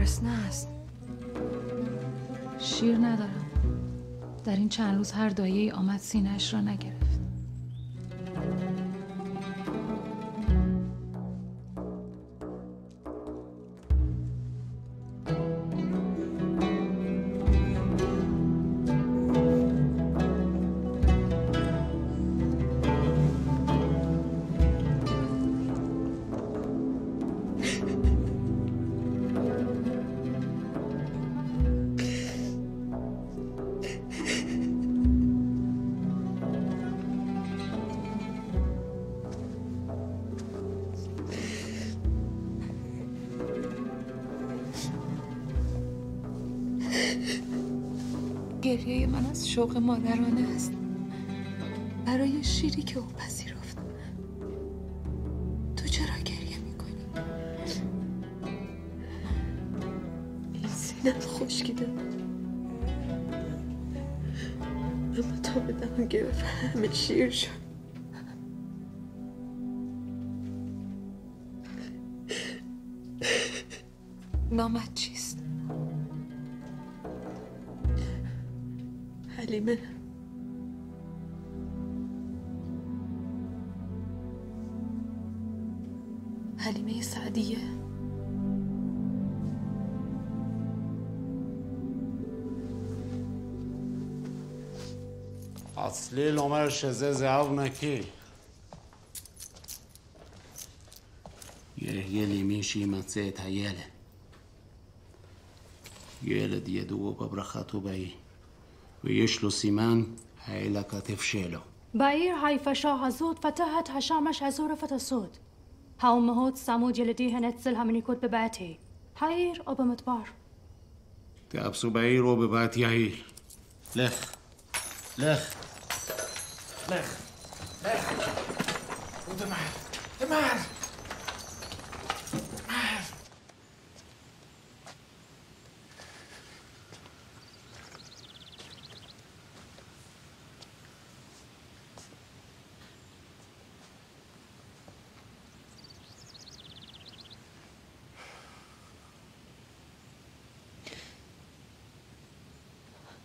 گرسنه است. شیر ندارم. در این چند روز هر دایه آمد سینهش را نگرفت. از شوق مادرانه است. برای شیری که او پذیرفت. تو چرا گریه می‌کنی؟ سینم خشکیده. اما تا دهان گرفت همه شیر شد. הצליל אומר שזה זהב נקי. יהיה לי מי שימצא את הילד. ילד ידוע בברכה ובאי, ויש לו סימן האל הכתף שלו. בעיר היפשה הזאת פתחת השמש הזורפת הסוד. האומהות שמו את ילדיהן אצל המניקות בבעתי, העיר או במדבר. תאפסו בעיר או בבית העיר. לך, לך. לך. ودمار دمار دمار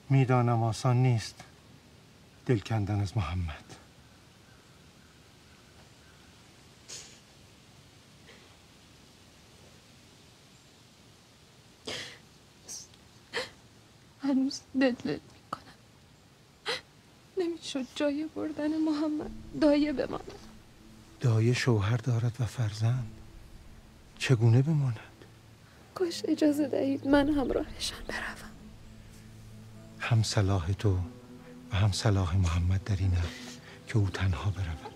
می‌دانم آسان نیست. دل کندن از محمد هنوز دل دل می‌کنم نمی‌شد جای بردن محمد دایه بماند. دایه شوهر دارد و فرزند. چگونه بماند؟ کاش اجازه دهید من همراهشان بروم. هم صلاح تو هم صلاح محمد در این که او تنها برود.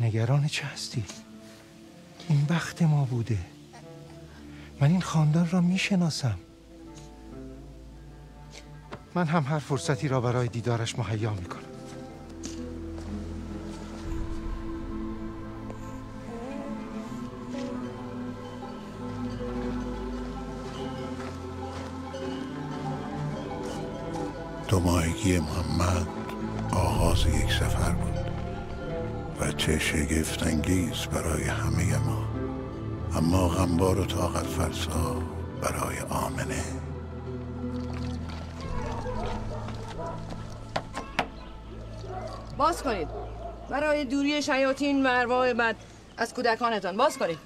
نگران چه هستی؟ این بخت ما بوده. من این خاندان را می‌شناسم. من هم هر فرصتی را برای دیدارش مهیا می‌کنم. هماهگی محمد آغاز یک سفر بود و چه شگفت انگیز برای همه ما. اما غمبار و طاقت فرسا برای آمنه. باز کنید. برای دوری شیاطین و ارواح بد از کودکانتان باز کنید.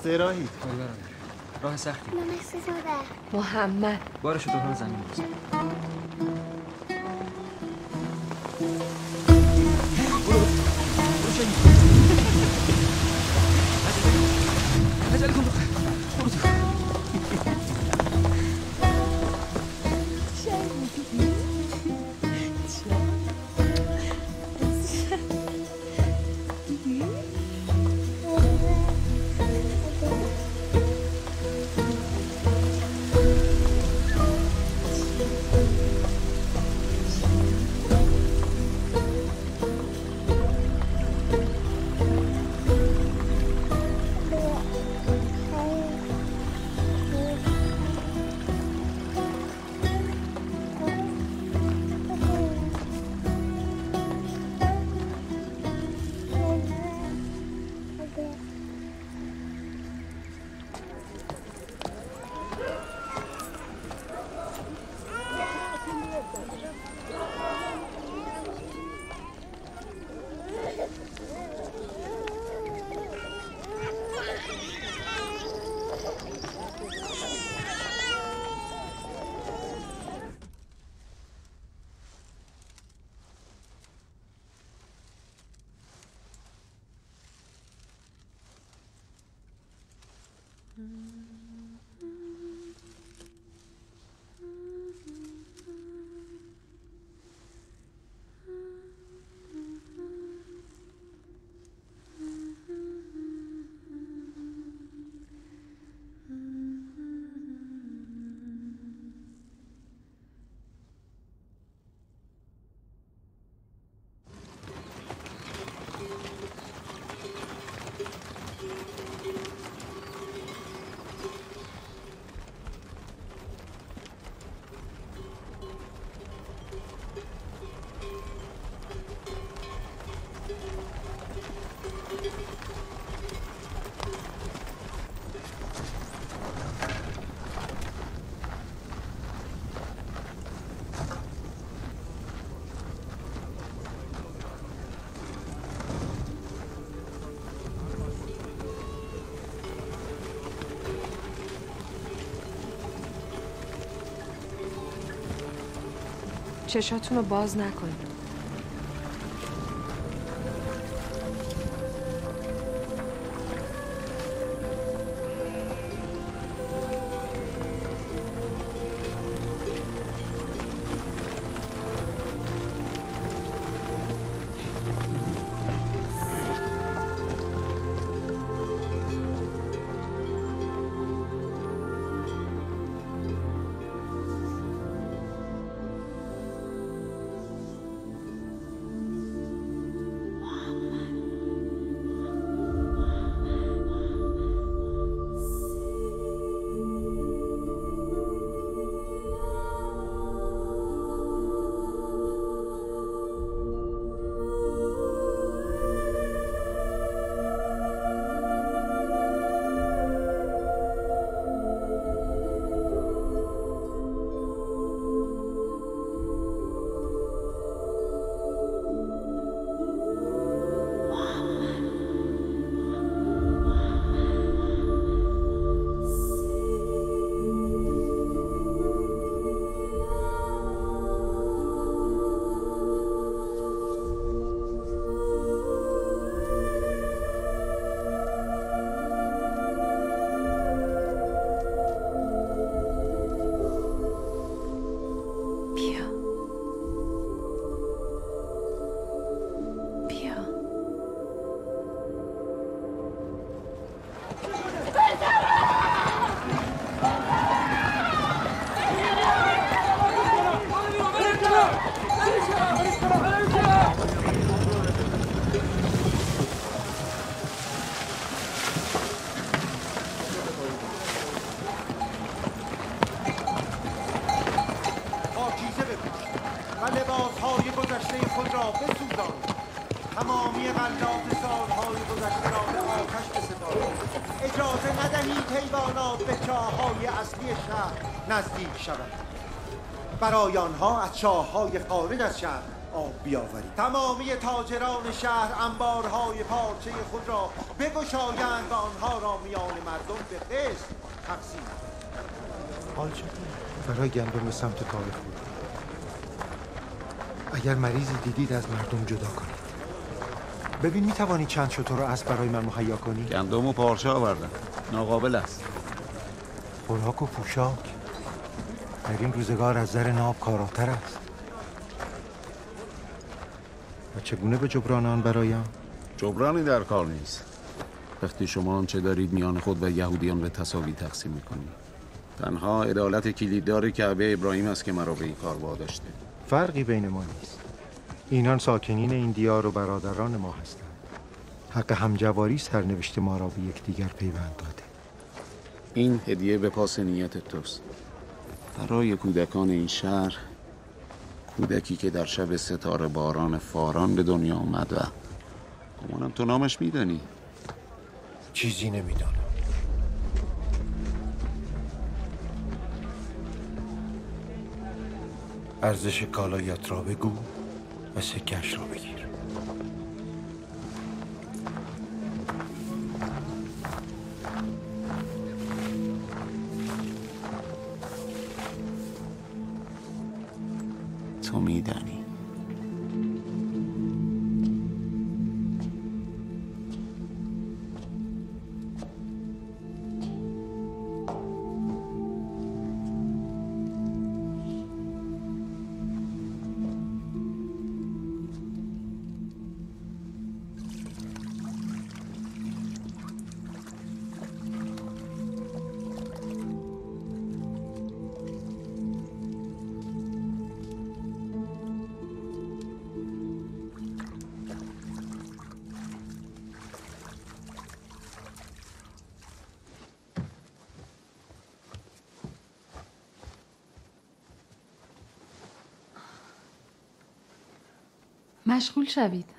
خسته راهی. راه سختی. محمد. بارش رو دوران زمین بزن. چشاتون رو باز نکنید. برای آنها از چاههای خارج از شهر آب بیاورید. تمامی تاجران شهر انبارهای پارچه خود را بگشایند و آنها را میان مردم به قسط تقسیم حال؟ برای گندم به سمت کار خود. اگر مریضی دیدید از مردم جدا کنید. ببین می توانی چند شطور اسب برای من مهیا کنی؟ گندم و پارچه آوردم ناقابل است. خوراک و پوشاک. در این روزگار از زر ناب کاراتر است. و چگونه به جبران آن برایم؟ جبرانی در کار نیست. وقتی شما آنچه دارید میان خود و یهودیان به تصاوی تقسیم می‌کنید. تنها عدالت کلیددار کعبه ابراهیم است که مرا به این کار واداشته. فرقی بین ما نیست. اینان ساکنین این دیار و برادران ما هستند. حق همجواری سرنوشت ما را به یکدیگر پیوند داده. این هدیه به پاس نیت توست. برای کودکان این شهر کودکی که در شب ستاره باران فاران به دنیا آمد و گمانم تو نامش میدانی. چیزی نمی‌دانم. ارزش کالایت را بگو و سکش را بگیر. مشغول شوید.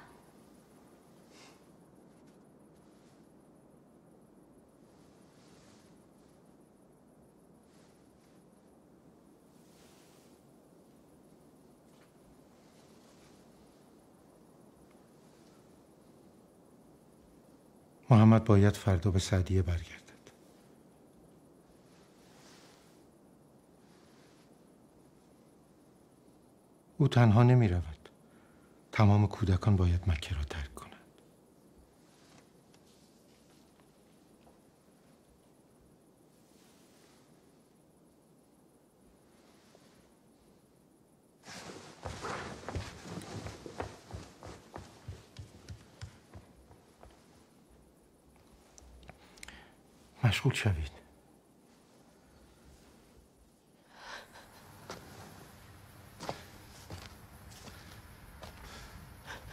محمد باید فردا به سعدیه برگردد. او تنها نمی رود تمام کودکان باید مکه را ترک کنند. مشغول شوید.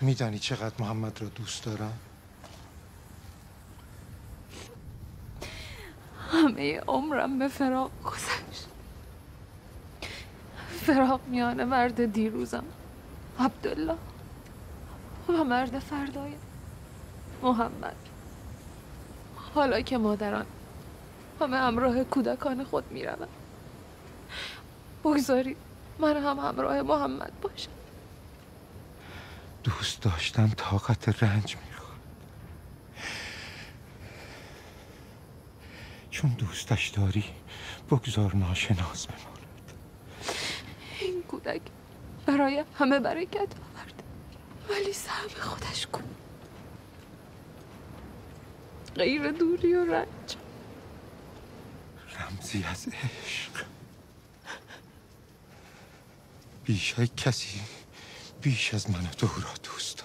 میدانی چقدر محمد را دوست دارم؟ همه عمرم به فراق گذشت. فراق میان مرد دیروزم. عبدالله. و مرد فردایم محمد. حالا که مادران همه همراه کودکان خود می‌روند. بگذارید من هم همراه محمد باشم. دوست داشتن طاقت رنج می‌خواد چون دوستش داری بگذار ناشناس بماند. این کودک برای همه برکت آورده ولی سهم خودش کن غیر دوری و رنج. رمزی از عشق. بیش کسی بیش از من تو را دوست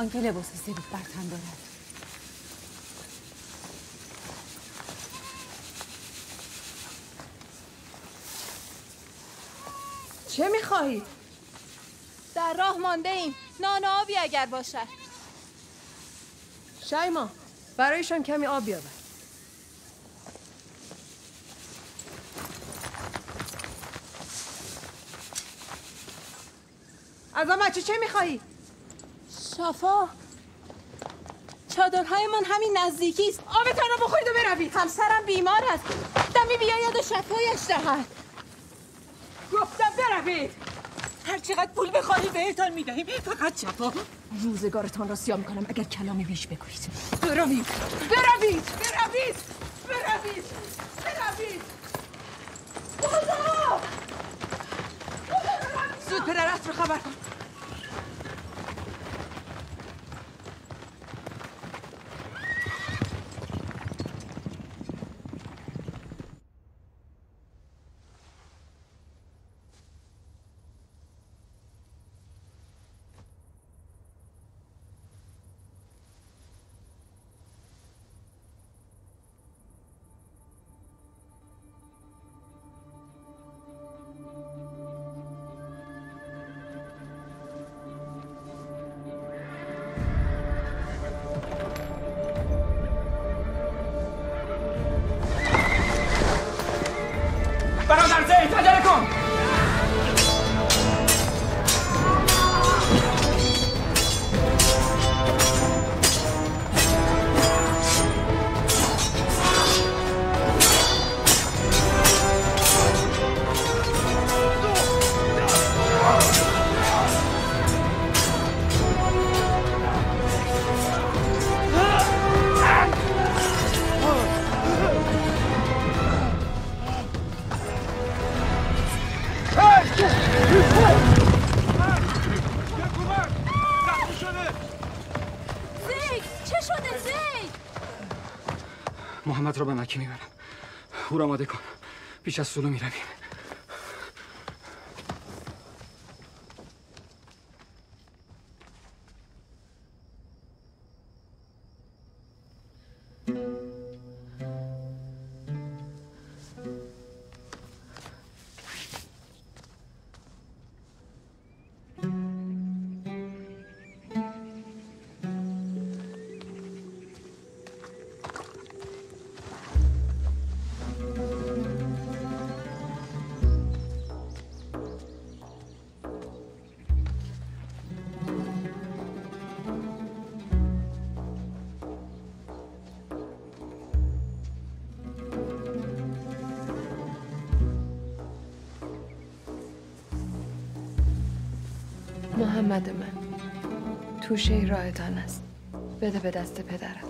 آنکه لباس سفید بر تن دارد چه می‌خواهی؟ در راه مانده ایم نان آبی اگر باشد شایما برایشان کمی آب بیاور از آن بچه چه می‌خواهی؟ شفا. چادرهای من همین نزدیکی است. آبتان را بخورید و بروید. همسرم بیمار است. دمی بیاید و شفایش دهد. گفتم بروید. هر چقدر پول بخواهید بهتان می‌دهیم. فقط شفا. روزگارتان را سیاه می‌کنم. اگر کلامی بیش بگویید بروید. بروید. بروید. بروید. بروید. بازا زود پدرت رو خبر پیش از سلو می‌رویم. محمد من. توشه راهتان است. بده به دست پدرم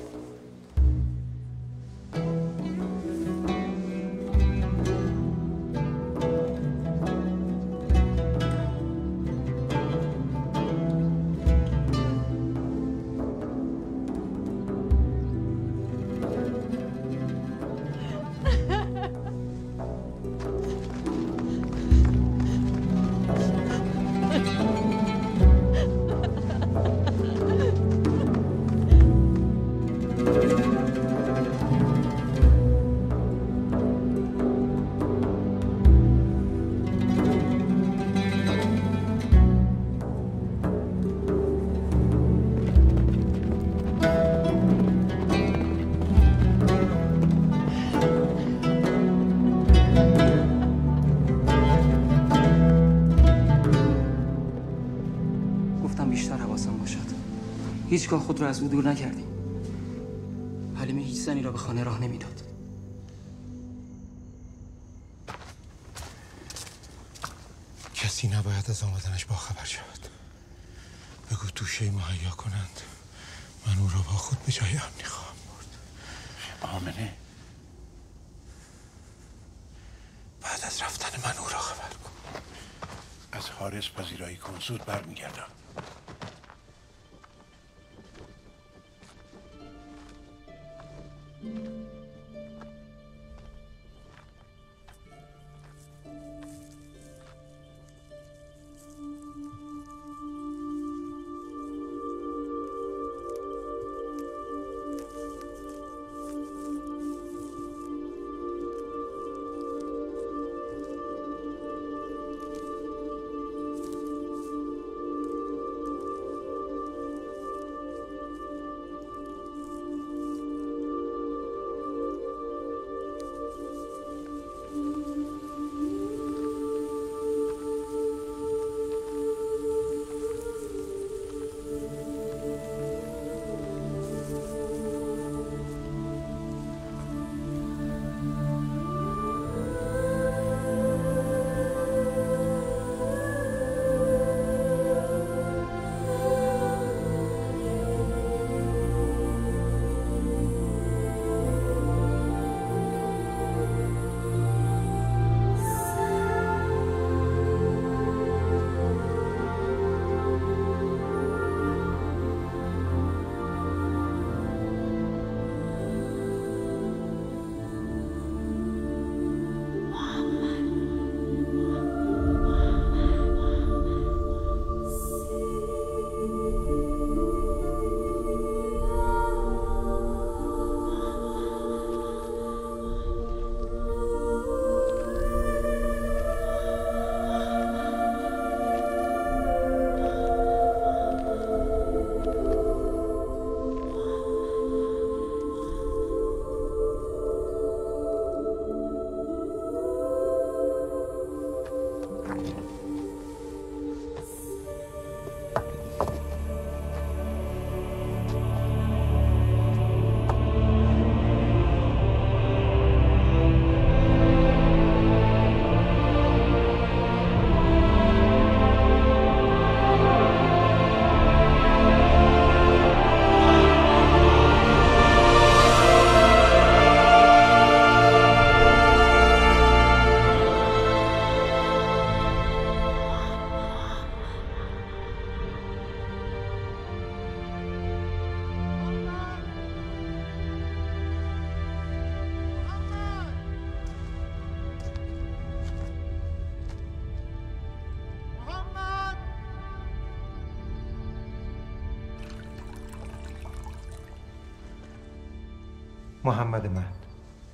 هیچگاه خود را از او دور نکردیم. حلیمه هیچ زنی را به خانه راه نمی‌داد. کسی نباید از آمدنش باخبر شود. بگو توشه مهیا کنند. من او را با خود به جای امنی خواهم برد. آمنه. بعد از رفتن من او را خبر کن. از حارس پذیرایی کن. زود برمیگردم.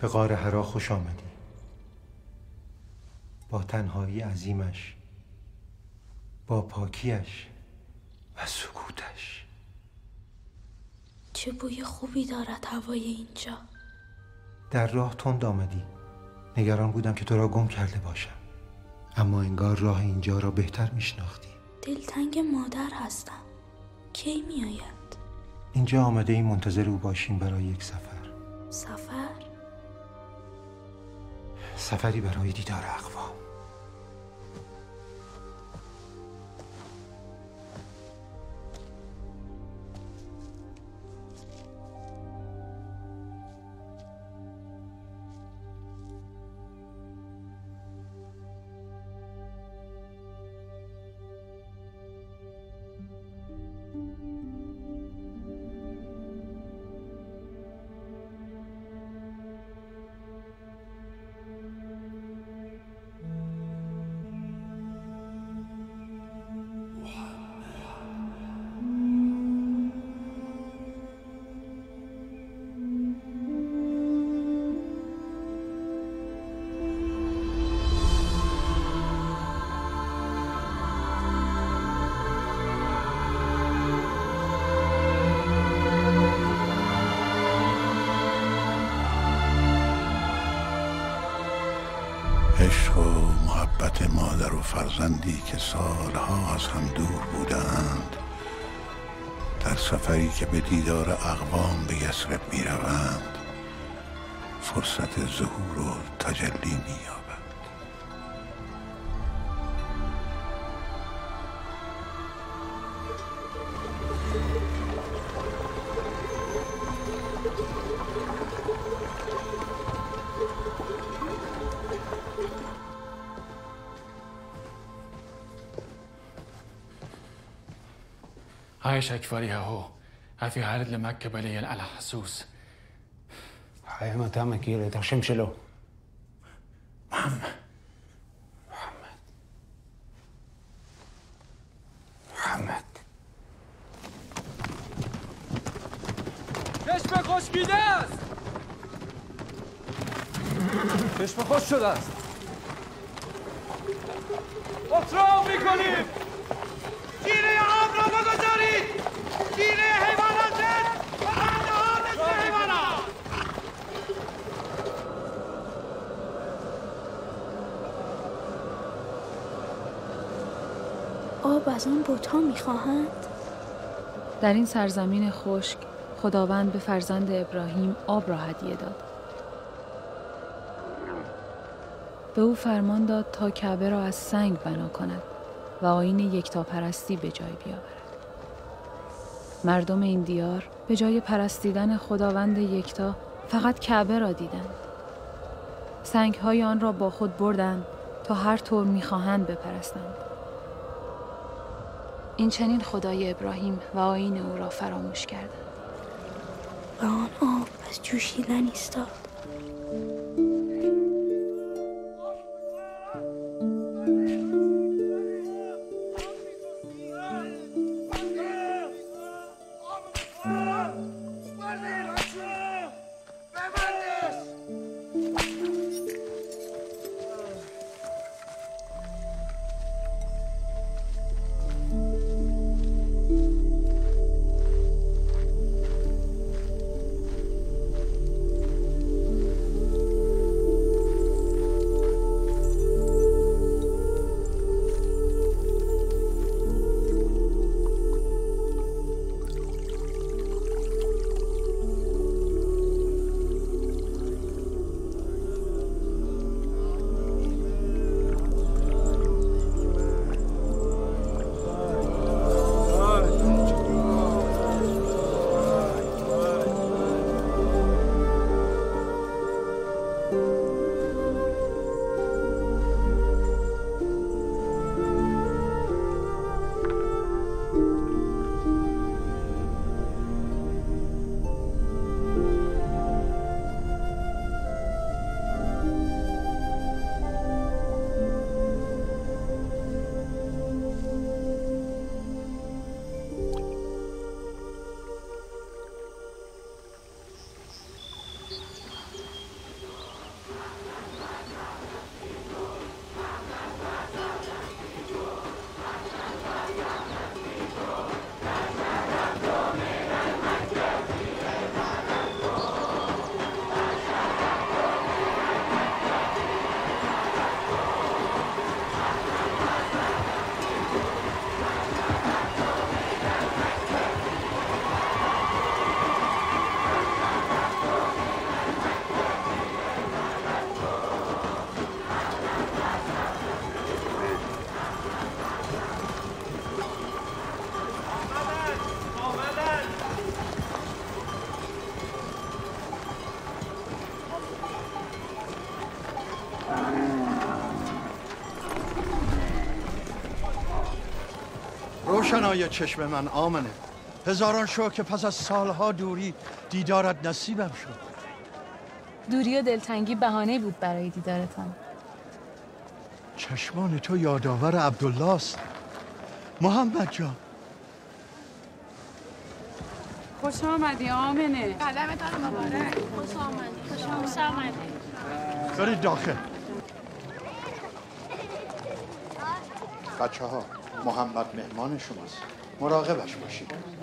به غار حرا خوش آمدی. با تنهایی عظیمش با پاکیش و سکوتش. چه بوی خوبی دارد هوای اینجا. در راه تند آمدی. نگران بودم که تو را گم کرده باشم. اما انگار راه اینجا را بهتر میشناختی. دلتنگ مادر هستم. کی میآید؟ اینجا آمده ای منتظر او باشیم برای یک سفر. سفر؟ سفری برای دیدار اقوام. عايش هكفاريها هو. في عافي لما لمكة بلية القلع حسوس حيما تامك يلي له. آب از آن بوتا می‌خواهند در این سرزمین خشک خداوند به فرزند ابراهیم آب را هدیه داد. به او فرمان داد تا کعبه را از سنگ بنا کند و آیین یکتاپرستی به جای بیاورد. مردم این دیار به جای پرستیدن خداوند یکتا فقط کعبه را دیدند. سنگ های آن را با خود بردند تا هر طور می‌خواهند بپرستند. این چنین خدای ابراهیم و آیین او را فراموش کردند. و آن آب از جوشیدن ایستاد روشنای چشم من آمنه. هزاران شو که پس از سالها دوری دیدارت نصیبم شد. دوری و دلتنگی بهانه بود برای دیدارتان. چشمان تو یادآور عبدالله است محمد جان. خوش آمدی آمنه. قدمتان مبارک. خوش آمدی. خوش آمدی. برید داخل. بچه ها محمد مهمان شماست. مراقبش باشید.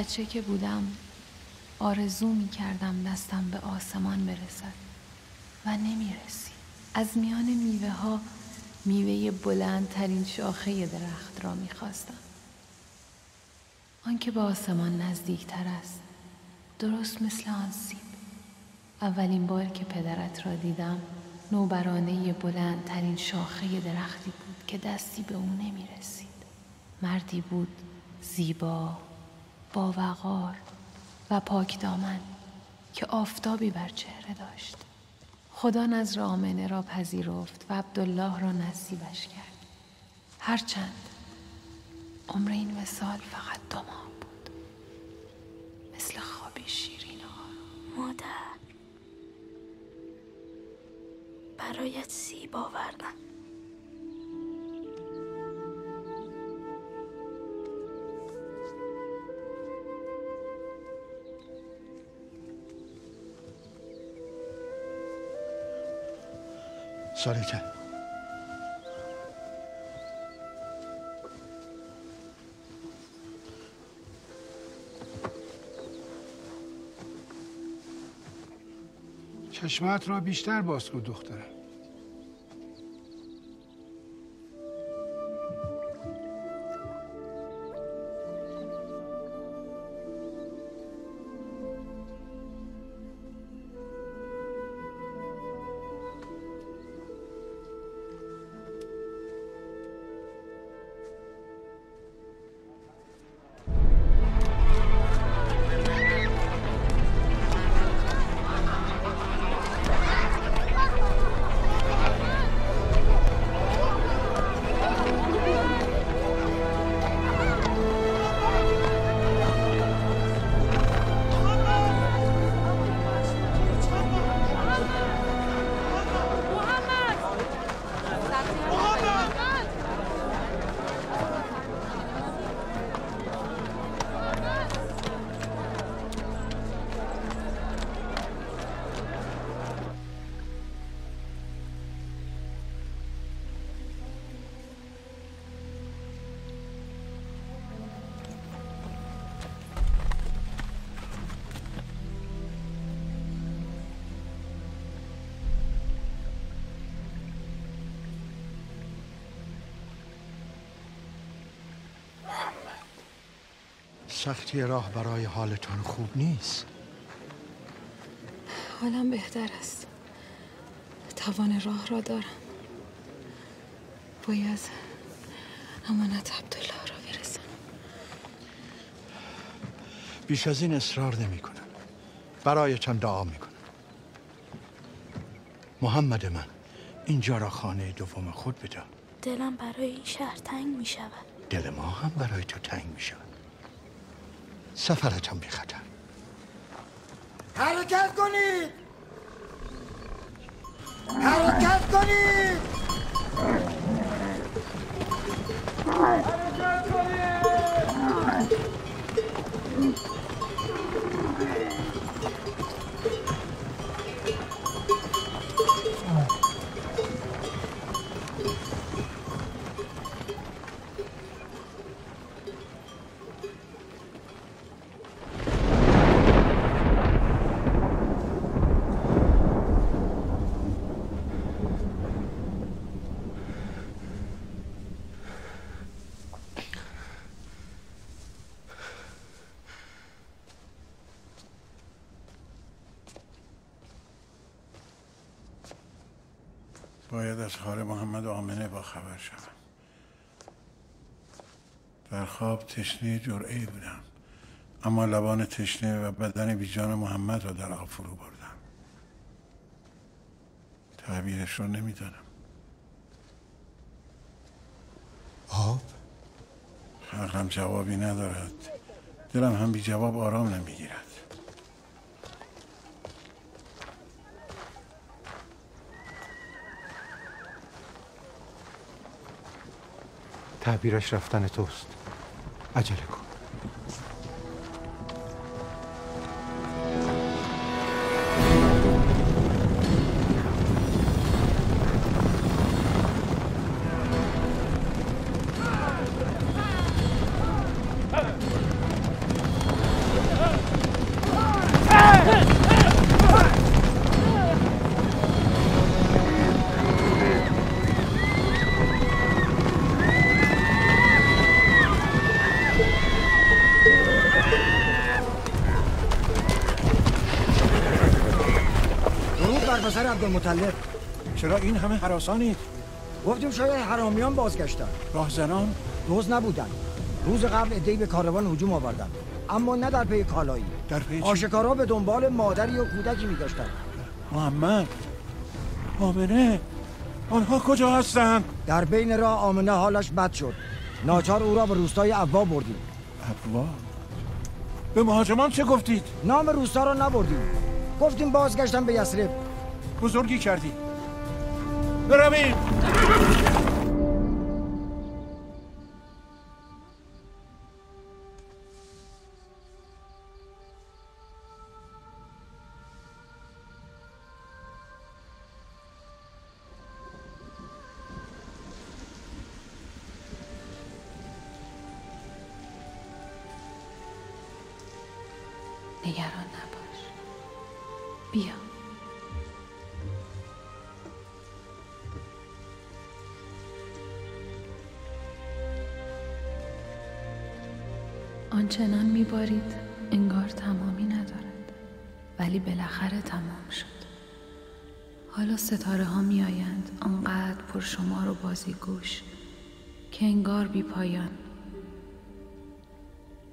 بچه که بودم آرزو می کردم دستم به آسمان برسد و نمی رسید. از میان میوه ها میوه بلندترین شاخه درخت را می خواستم. آنکه به آسمان نزدیکتر است درست مثل آن سیب اولین بار که پدرت را دیدم نوبرانه بلندترین شاخه درختی بود که دستی به او نمی رسید مردی بود زیبا با وقار و پاک دامن که آفتابی بر چهره داشت. خدا نظر آمنه را پذیرفت و عبدالله را نصیبش کرد. هرچند عمر این وسال فقط دو ماه بود. مثل خوابی شیرین ها مادر برایت سیب آوردم. سالیکن چشمت را بیشتر باز کن دخترم. سختی راه برای حالتان خوب نیست. حالم بهتر است. توان راه را دارم. باید امانت عبدالله را برسم. بیش از این اصرار نمی کنم. برایتان دعا می کنم. محمد من اینجا را خانه دوم خود بدان دلم برای این شهر تنگ می شود. دل ما هم برای تو تنگ می شود. سفرتان بی خطر حرکت کنید! حرکت کنید! باید از حال محمد آمنه با خبر شوم. در خواب تشنه جرعه بودم. اما لبان تشنه و بدن بیجان محمد را در آب فرو بردم. تعبیرش رو نمی‌دانم. آب؟ عقلم جوابی ندارد. دلم هم بی جواب آرام نمی‌گیرد. تعبیرش رفتن توست. عجله کن. چرا این همه حراسانید؟ گفتیم شاید حرامیان بازگشتن. راهزنان؟ دوز نبودن. روز قبل ادهی به کاروان هجوم آوردن. اما نه در پی کالایی. در پی؟ آشکارا به دنبال مادری و کودکی میگشتن. محمد آمنه آنها کجا هستند؟ در بین راه آمنه حالش بد شد. ناچار او را به روستای ابوا بردیم. ابوا به مهاجمان چه گفتید؟ نام روستا را نبردیم. گفتیم بازگشتن به یسرب بزرگی کردی. برویم نگران آنچنان میبارید انگار تمامی ندارد. ولی بالاخره تمام شد. حالا ستاره ها می آیند آنقدر پر شمار و بازی گوش که انگار بی پایان.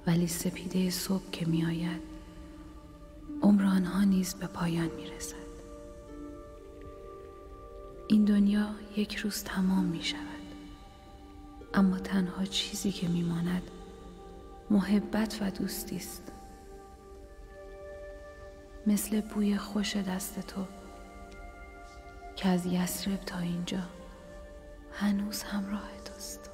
ولی سپیده صبح که می آید عمر آنها نیز به پایان می رسد این دنیا یک روز تمام می شود اما تنها چیزی که می ماند محبت و دوستی است. مثل بوی خوش دست تو که از یسرب تا اینجا هنوز همراه توست.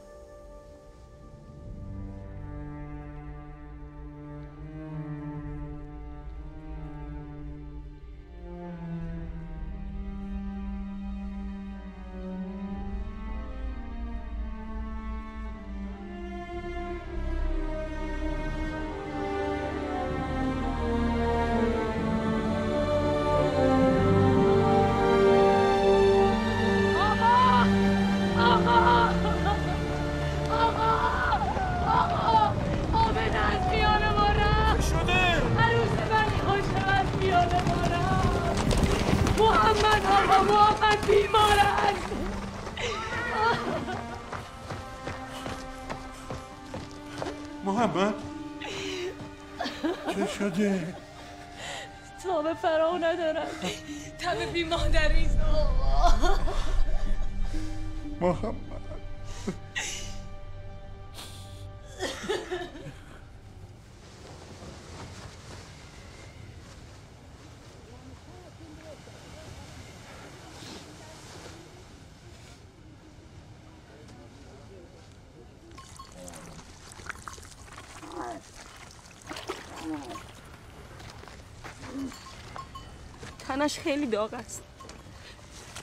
خیلی داغ است.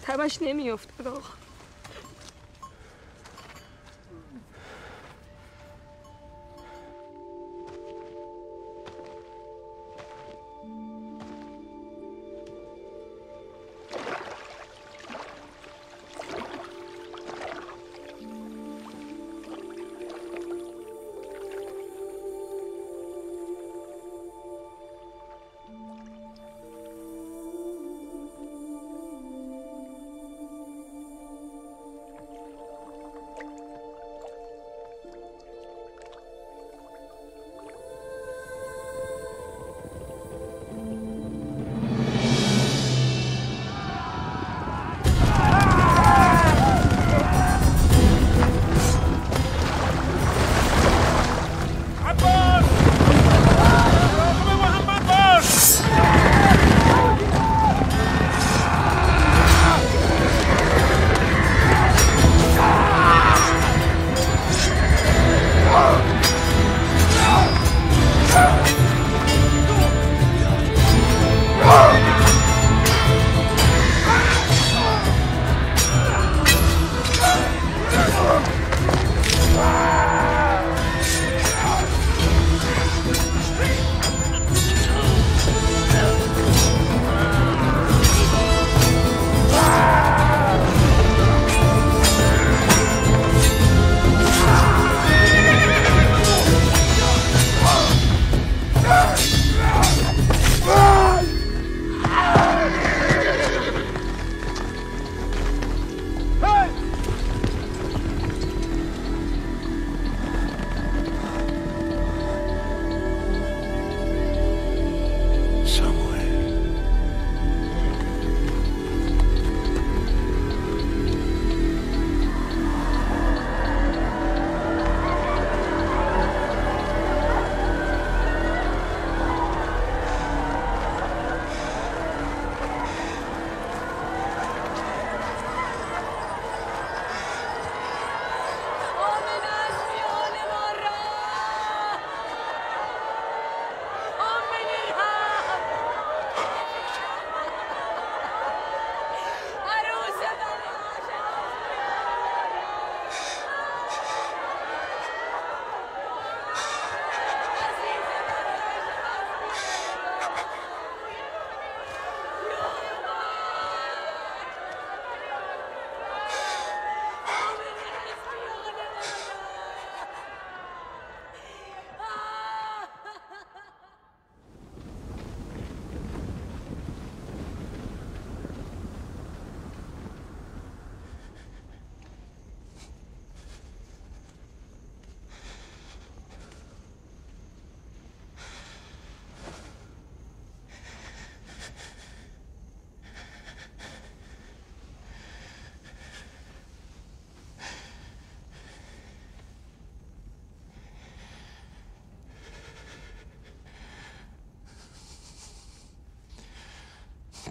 تبش نمیافتد آقا.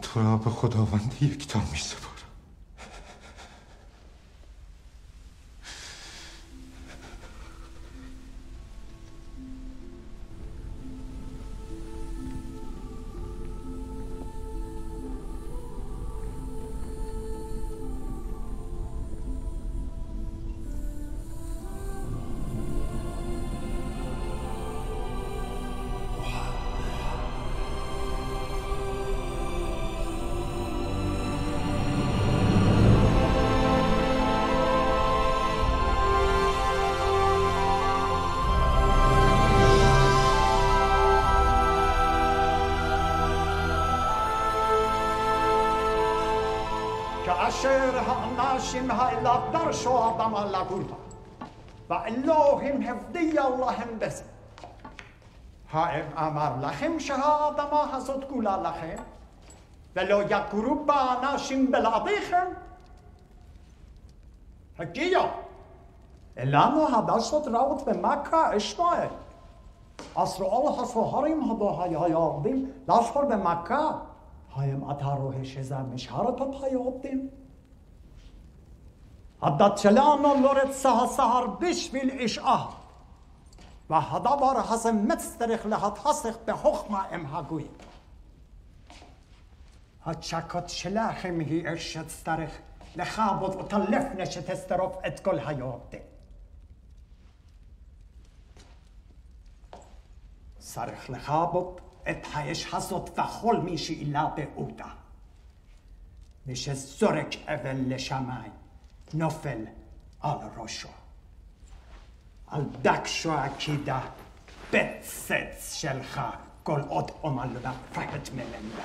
تو را به خداوند یکتا می سپارم شمها إلا در شو أبدا ما لا كنت فإلوهم هفدي اللهم بس هائم أمر لخم شها أبدا ما حسد كولا لخم ولو يقرب بانا شم بلاطيخم حقيقة إلا ما هدشت راوت بمكة إشماعيل اصر آل حسو هاریم هدا های های آبدیم لشکر به مکه هایم اتر روحش زمش هر تا پای آبدیم Haddatçelano loret saha sahar bishvil ishah. و هدابار حسن مسترخ لحد حسخ به حخمه ام هگوی هد شکت شلاخ مهی ارشد سترخ لخابد و تلف نشت استرف اتگل حیابده سرخ لخابد اتحیش حسد و خل میشی ایلا به اودا نشست اول لشمای נופל על ראשו. על דקשו עקידה בצץ שלך כל עוד עומד לפחד מלמדה.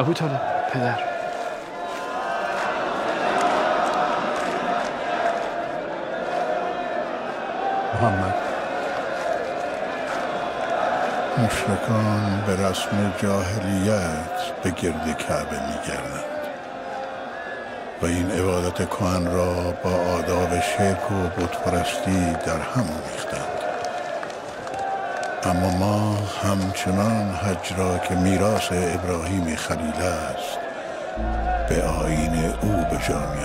ابو طالب پدر. محمد. مشرکان به رسم جاهلیت به گرد کعبه میگردند. و این عبادت کهن را با آداب شرک و بتپرستی در هم اما ما همچنان حج را که میراث ابراهیم خلیل است به آین او به جا می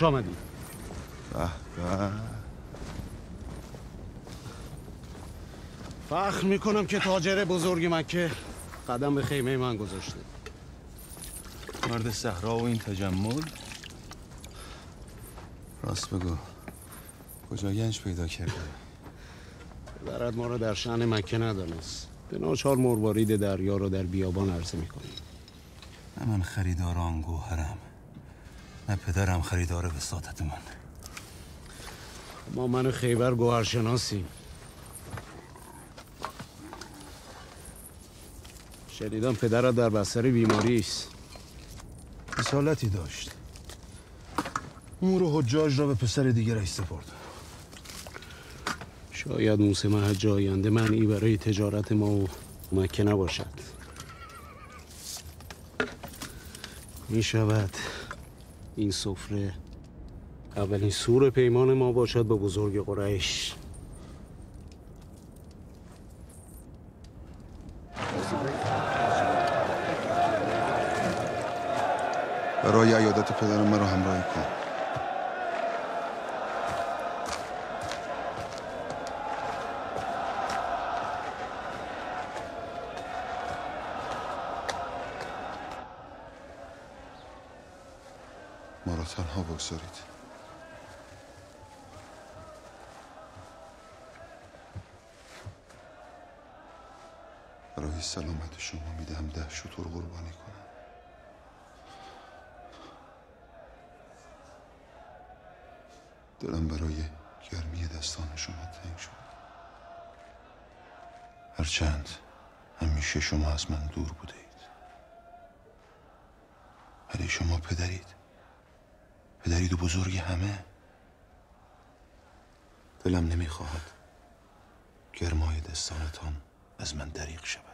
خوش آمدید به به. فخر می‌کنم که تاجر بزرگ مکه قدم به خیمه من گذاشته. مرد صحرا و این تجمل؟ راست بگو. کجا گنج پیدا کرده درد ما رو در شأن مکه ندانست. به ناچار مروارید دریا رو در بیابان عرضه می‌کنیم نه من خریدار آن گوهرم. پدرم خریدار وساطت من ما من خیبر گوهرشناسیم شنیدم پدرت در بستر بیماری است. رسالتی داشت. امور و حجاج را به پسر دیگرش سپرد شاید موسم حج آینده منعی برای تجارت ما و مکه نباشد. می شود این سفره اولین سور پیمان ما باشد با بزرگ قریش. برای عیادت پدرم مرا همراهی کن. ما را تنها بگذارید. برای سلامت شما می‌دهم ده شطور قربانی کنم. دلم برای گرمی دستان شما تنگ شد. هرچند همیشه شما از من دور بوده اید ولی شما پدرید. پدرید و بزرگ همه. دلم نمی‌خواهد گرمای دستانتان از من دریغ شود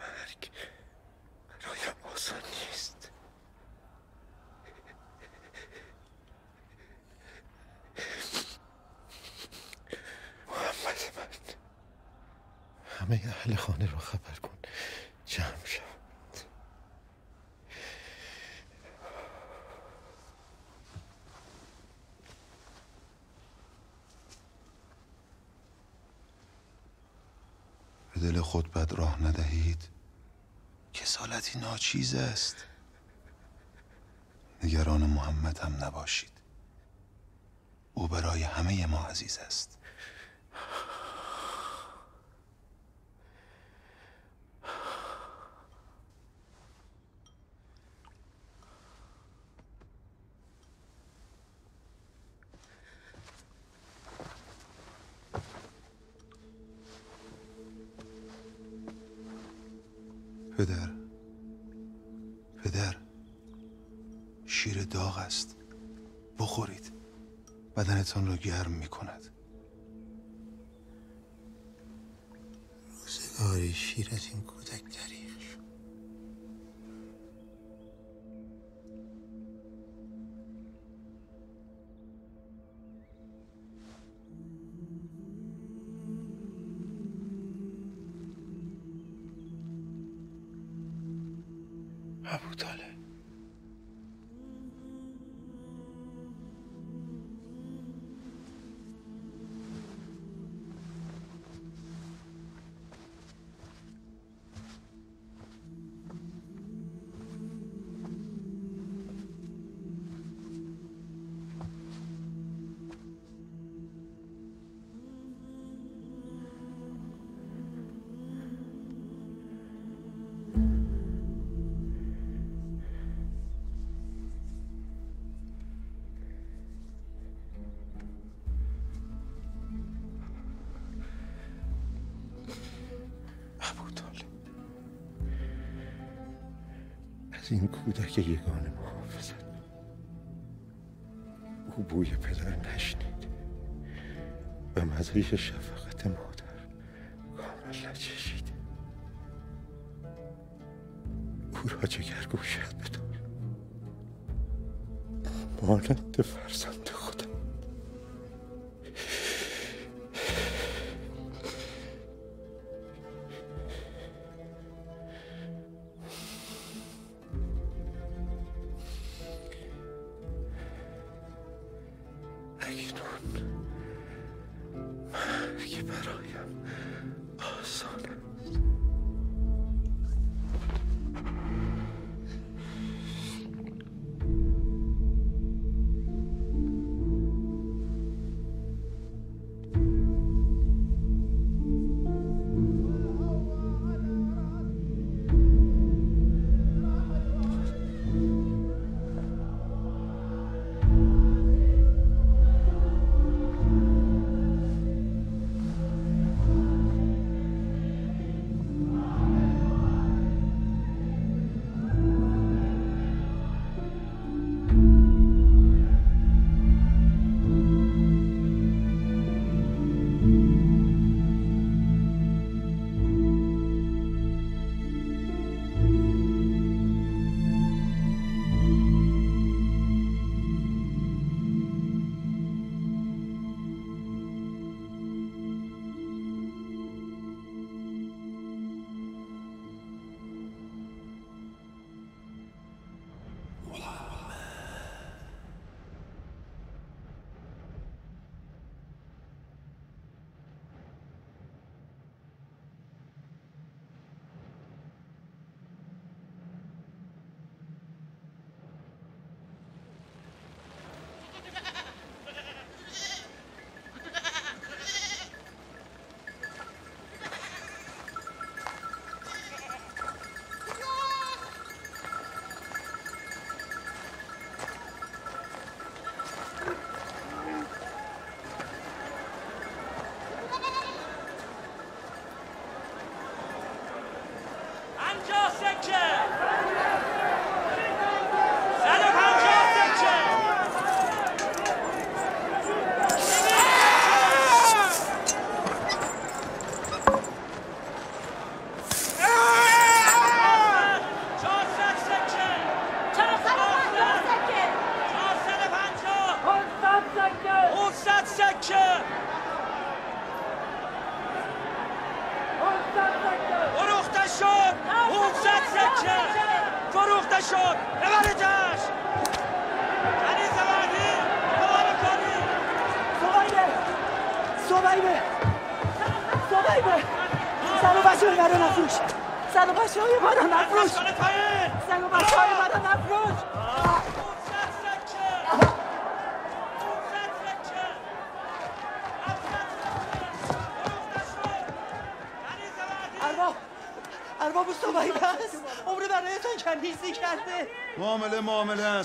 مرگ برایم آسان نیست محمد من همه اهل خانه را خبر کن جمع شد به دل خود بد راه ندهید کسالتی ناچیز است. نگران محمد هم نباشید. او برای همه ما عزیز است. بدنتان را گرم می کند روزگاری شیر از این کودک این کودک یگانه محافظت. او بوی پدر نشنید و مزه شفقت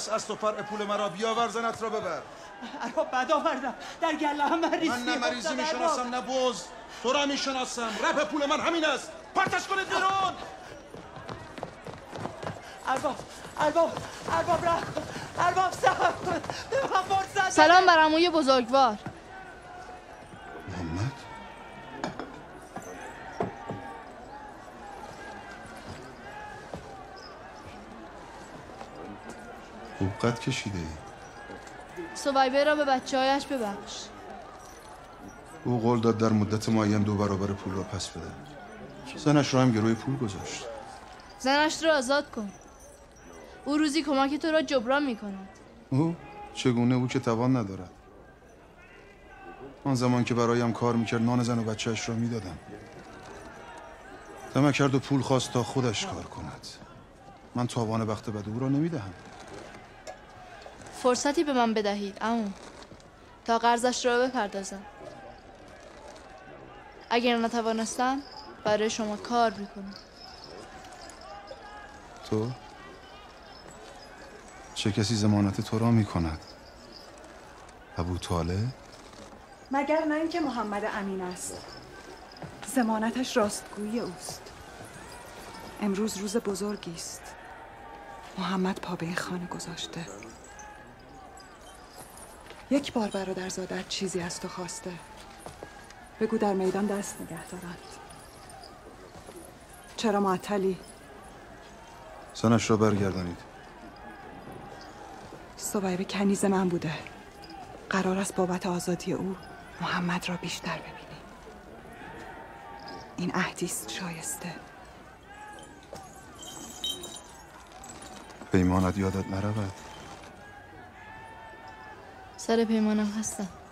است از تو فرع پول مرا بیاور زنت را ببر. ارباب بد آوردم. در گله هم مریضی من نه مریضی می‌شناسم. نه بز. تو را می‌شناسم. رپ پول من همین است. پرتش کنید بیرون. ارباب ارباب ارباب رحم ارباب سلام. بر عموی بزرگوار محمد قد کشیده ای. سویبه را به بچه هایش ببخش. او قول داد در مدت معین دو برابر پول را پس بده. زنش را هم گروی پول گذاشت. زنش را آزاد کن. او روزی کمک تو را جبران می کند او؟ چگونه او که توان ندارد. آن زمان که برایم کار می‌کرد نان زن و بچهش را می‌دادم. طمع کرد و پول خواست تا خودش کار کند. من تاوان بخت بد او را نمی‌دهم. فرصتی به من بدهید عمو. تا قرضش را بپردازم. اگر نتوانستم برای شما کار می‌کنم. تو؟ چه کسی زمانت تو را می‌کند؟ ابو طالع مگر نه اینکه محمد امین است. زمانتش راستگویی اوست. امروز روز بزرگی است. محمد پا به این خانه گذاشته. یک بار برادر زادت چیزی از تو خواسته. بگو در میدان دست نگه دارند چرا معطلی؟ زنش را برگردانید. صبیبه کنیز من بوده. قرار است بابت آزادی او محمد را بیشتر ببینی این عهدی است شایسته. پیمانت یادت نرود؟ سر پیمانم هستم.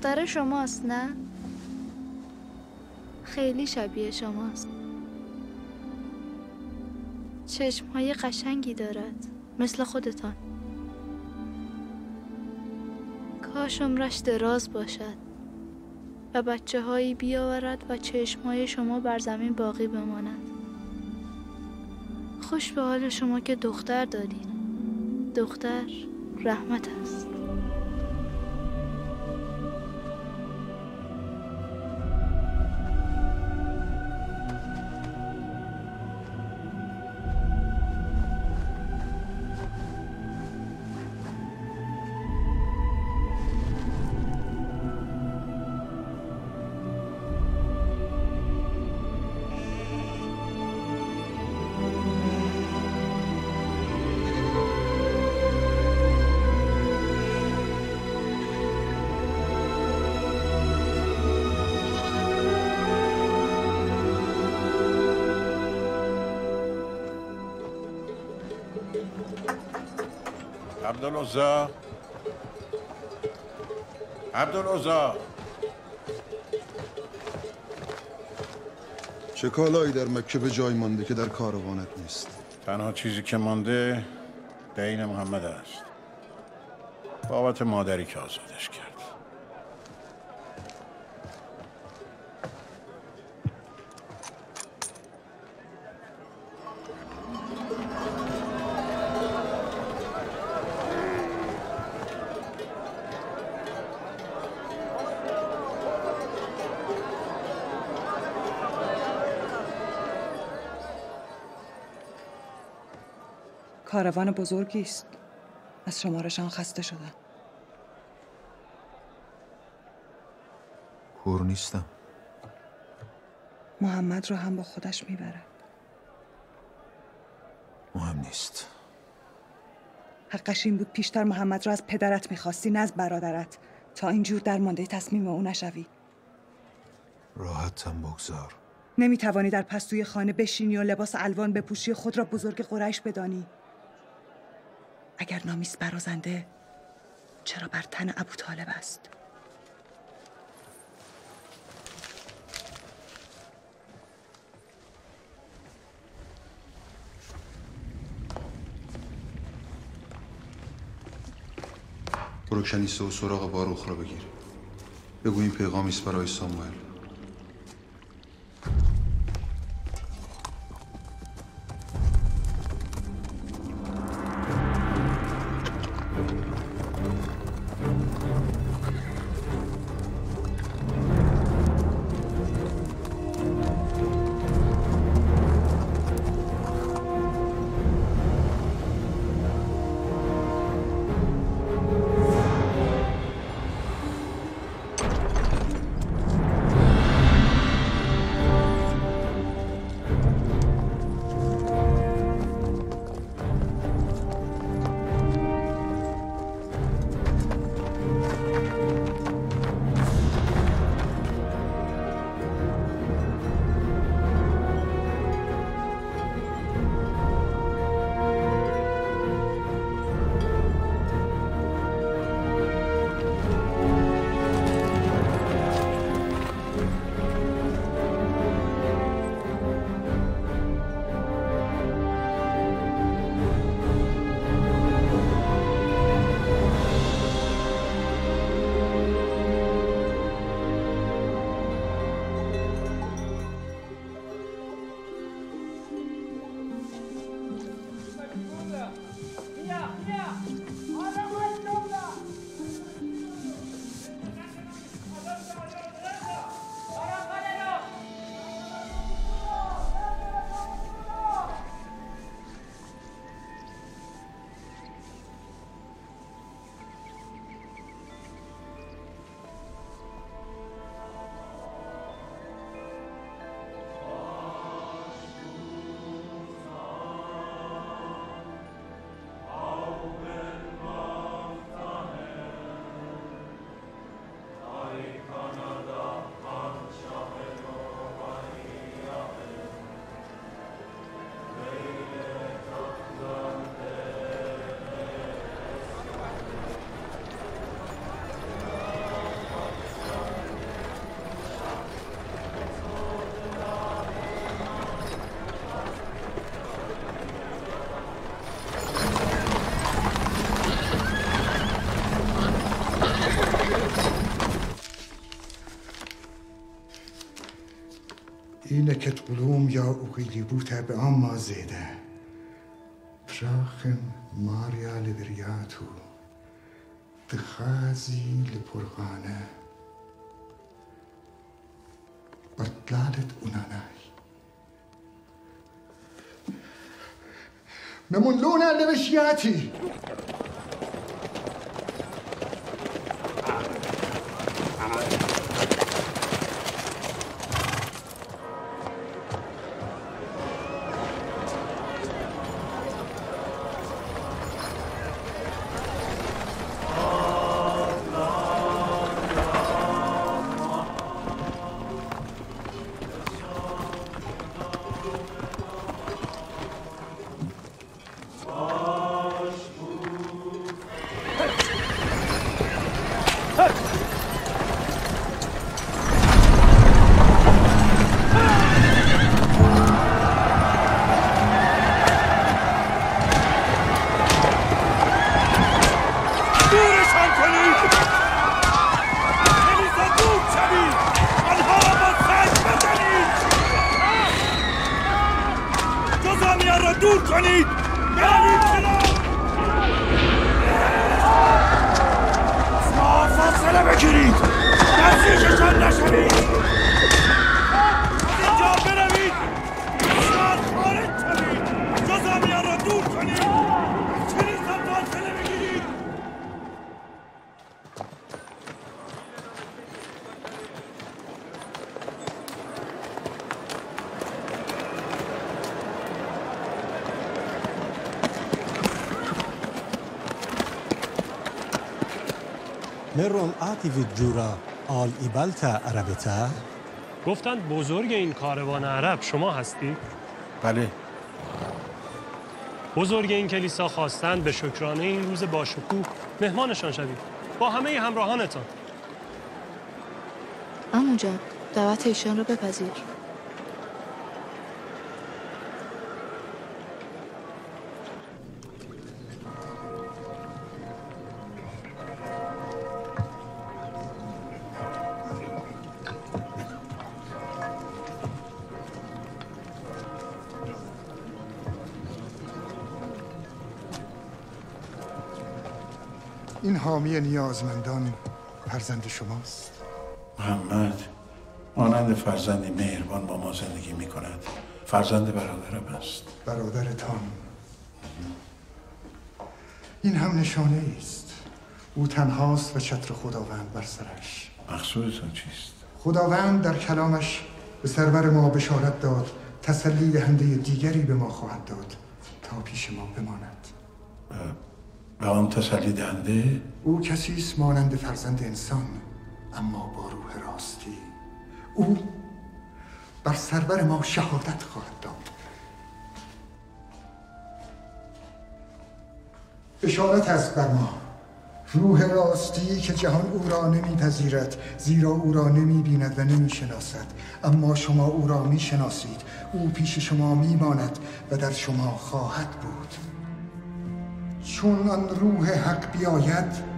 دختر شماست نه؟ خیلی شبیه شماست. چشمهای قشنگی دارد مثل خودتان. کاش عمرش دراز باشد و بچه هایی بیاورد و چشمهای شما بر زمین باقی بماند. خوش به حال شما که دختر دارید. دختر رحمت است. عبدالعزا. عبدالعزا. چه کالایی در مکه به جای مانده که در کاروانت نیست؟ تنها چیزی که مانده دین محمد است. بابت مادری که آزادش کاروان بزرگی است. از شمارشان خسته شدم. کور نیستم. محمد را هم با خودش می‌برد مهم نیست. حقش این بود پیشتر محمد را از پدرت می‌خواستی نه از برادرت. تا اینجور در مانده تصمیم او نشوی. راحتم بگذار. نمی‌توانی در پستوی خانه بشینی و لباس الوان بپوشی خود را بزرگ قریش بدانی. اگر نامیست برازنده چرا بر تن ابو طالب است؟ روشنیسته و سراغ باروخ را بگیر. بگو این پیغامیست برای ساموئل. شرکت بلوم یا اوگیلی بوتا به آن ما زیده براخم ماریا لبریاتو. دخازی لپرغانه. برطلالت اونانای. ممنونه لبشياتي مرون آتی جورا آل ایبالتا عربتا گفتند بزرگ این کاروان عرب شما هستی؟ بله. بزرگ این کلیسا خواستند به شکرانه این روز باشکوه مهمانشان شوید. با همه همراهانتان. امو جان دعوت ایشان را بپذیر. حامی نیازمندان فرزند شماست. محمد مانند فرزندی مهربان با ما زندگی می کند فرزند برادرم است. برادرتان. این هم نشانه است او تنهاست و چتر خداوند بر سرش. مقصودتان چیست؟ خداوند در کلامش به سرور ما بشارت داد. تسلی دهنده دیگری به ما خواهد داد تا پیش ما بماند. به آن تسلی دهنده او کسی است مانند فرزند انسان اما با روح راستی. او بر سرور ما شهادت خواهد داد. بشارت است بر ما. روح راستی که جهان او را نمیپذیرد زیرا او را نمی‌بیند و نمی‌شناسد. اما شما او را می‌شناسید. او پیش شما میماند و در شما خواهد بود. چون آن روح حق بیاید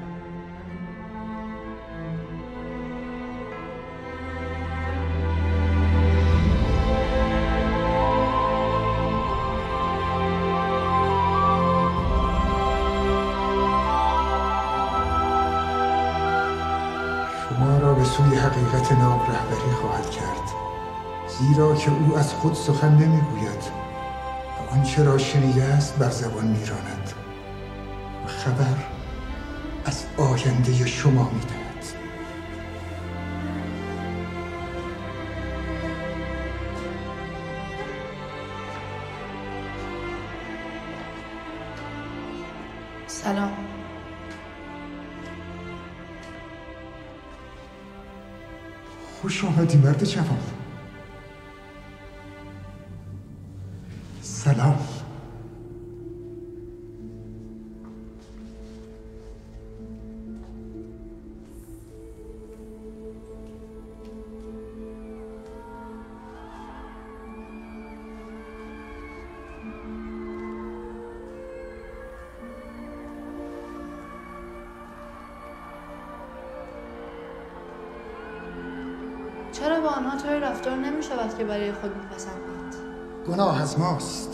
شما را به سوی حقیقت ناب رهبری خواهد کرد زیرا که او از خود سخن نمی‌گوید و آنچه را شنیده است بر زبان میراند. خبر از آینده شما می‌دهد. سلام. خوش آمدی مرد جوان. سلام. که برای خود میپسندید. گناه از ماست.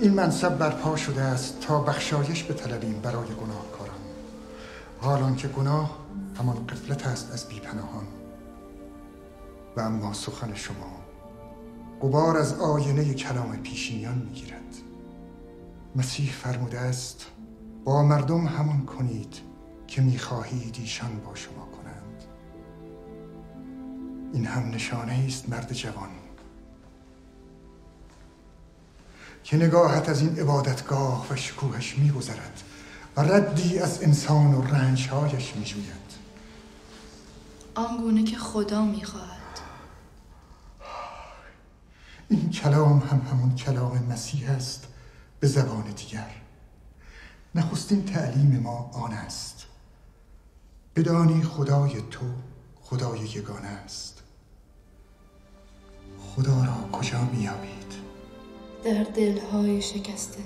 این منصب برپا شده است تا بخشایش بطلبیم برای گناهکاران. حالان که گناه همان قفلت است از بیپناهان. و اما سخن شما غبار از آینه کلام پیشینیان می‌گیرد. مسیح فرموده است با مردم همان کنید که می‌خواهید ایشان با این هم نشانه است مرد جوان. که نگاهت از این عبادتگاه و شکوهش میگذرد و ردی از انسان و رنجهایش میجوید. آنگونه که خدا می‌خواهد. این کلام هم همون کلام مسیح است به زبان دیگر. نخستین تعلیم ما آن است. بدانی خدای تو خدای یگانه است. خدا را کجا میابید در دلهای شکسته.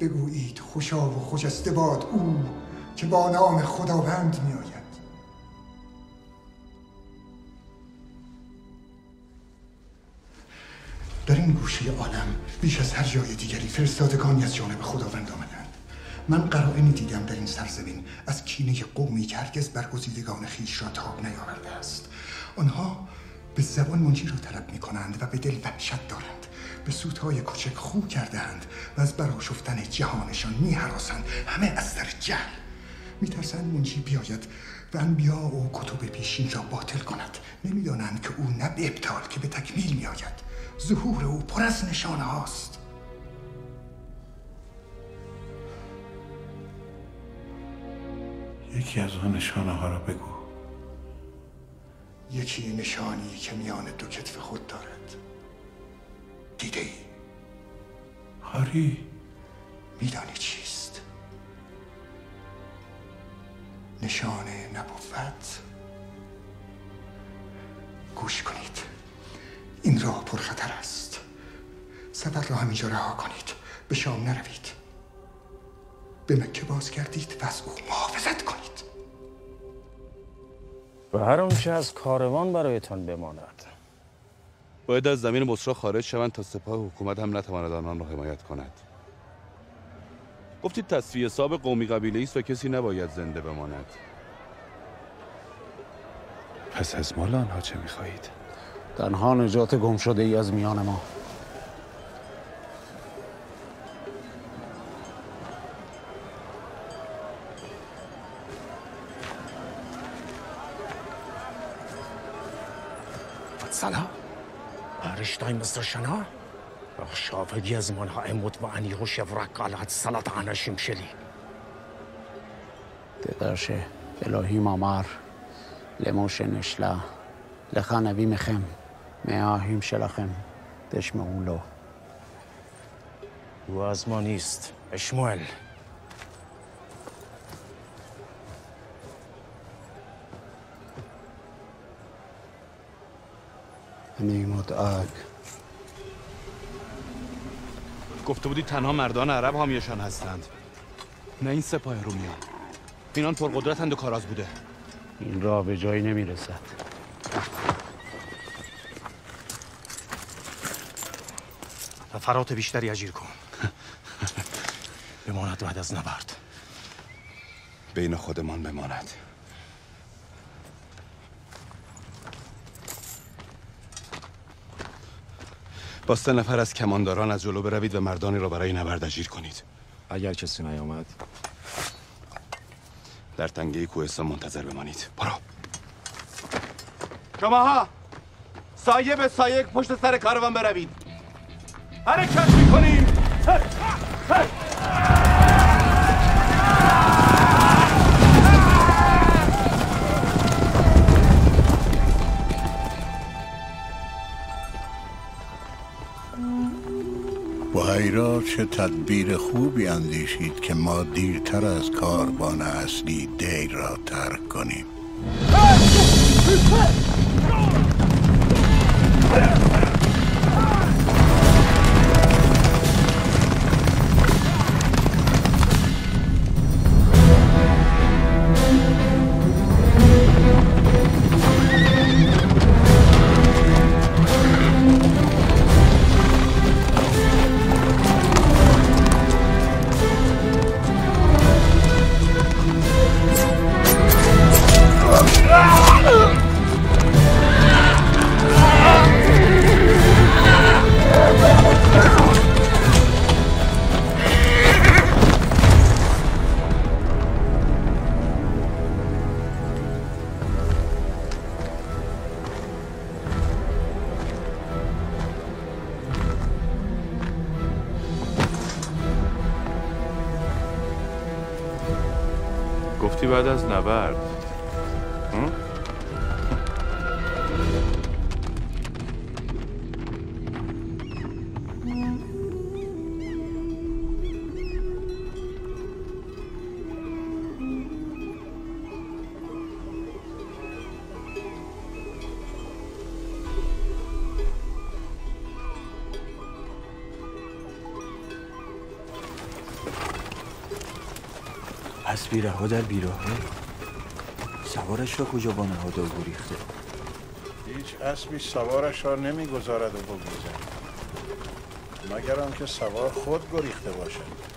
بگویید خوشا و خجسته باد او که با نام خداوند میآید. در این گوشه عالم بیش از هر جای دیگری فرستادگانی از جانب خداوند آمدند. من قرائنی دیدم در این سرزمین. از کینه قومی که هرگز برگزیدگان خیش را تاب نیاورده است. آنها به زبان منجی را طلب می کنند و به دل وحشت دارند. به سودهای کوچک خو کردهاند و از براشفتن جهانشان می هراسند همه از سر جهل. می ترسند منجی بیاید و انبیا و کتب پیشین را باطل کند. نمی‌دانند که او نه به ابطال که به تکمیل می آید ظهور او پر از نشانه هاست. یکی از آن نشانه ها را بگو. یکی نشانی که میان دو کتف خود دارد. دیده ای. آری. میدانی چیست؟ نشان نبوت. گوش کنید. این راه پرخطر است. سفر را همینجا رها کنید. به شام نروید. به مکه بازگردید و از او محافظت کنید. و هر آنچه از کاروان برایتان بماند. باید از زمین بسرا خارج شوند تا سپاه حکومت هم نتواند آنان را حمایت کند. گفتید تصفیه حساب قومی قبیله است و کسی نباید زنده بماند. پس از مال آنها چه می‌خواهید؟ تنها نجات گم شده ای از میان ما. Salah, Arishtai Mr. Shana, شاهد يزمن هائموت وأني هو شفرك على الصلاة على شمشلي תדרשה, אלוהים אמר למשה נשלה, לך נביא מכם, מהאחים שלכם, תשמעו לו. او از ما نیست نیم گفته بودی تنها مردان عرب حامیشان هستند. نه این سپاه رومیان اینان پرقدرتند و کاراز بوده. این راه به جایی نمی‌رسد. فرات بیشتری اجیر کن. بماند بعد از نبرد. بین خودمان بماند. با سه نفر از کمانداران از جلو بروید و مردانی را برای نبرد اجیر کنید. اگر کسی نیامد. در تنگه کوهستان منتظر بمانید. برو شماها سایه به سایه پشت سر کاروان بروید. حرکت می‌کنیم. بحیرا چه تدبیر خوبی اندیشید که ما دیرتر از کاروان اصلی دیر را ترک کنیم. رها در بیراهه. سوارش را کجا با نهاده و گریخته هیچ اسبی سوارش را نمی‌گذارد و بگذارد مگر آنکه سوار خود گریخته باشد.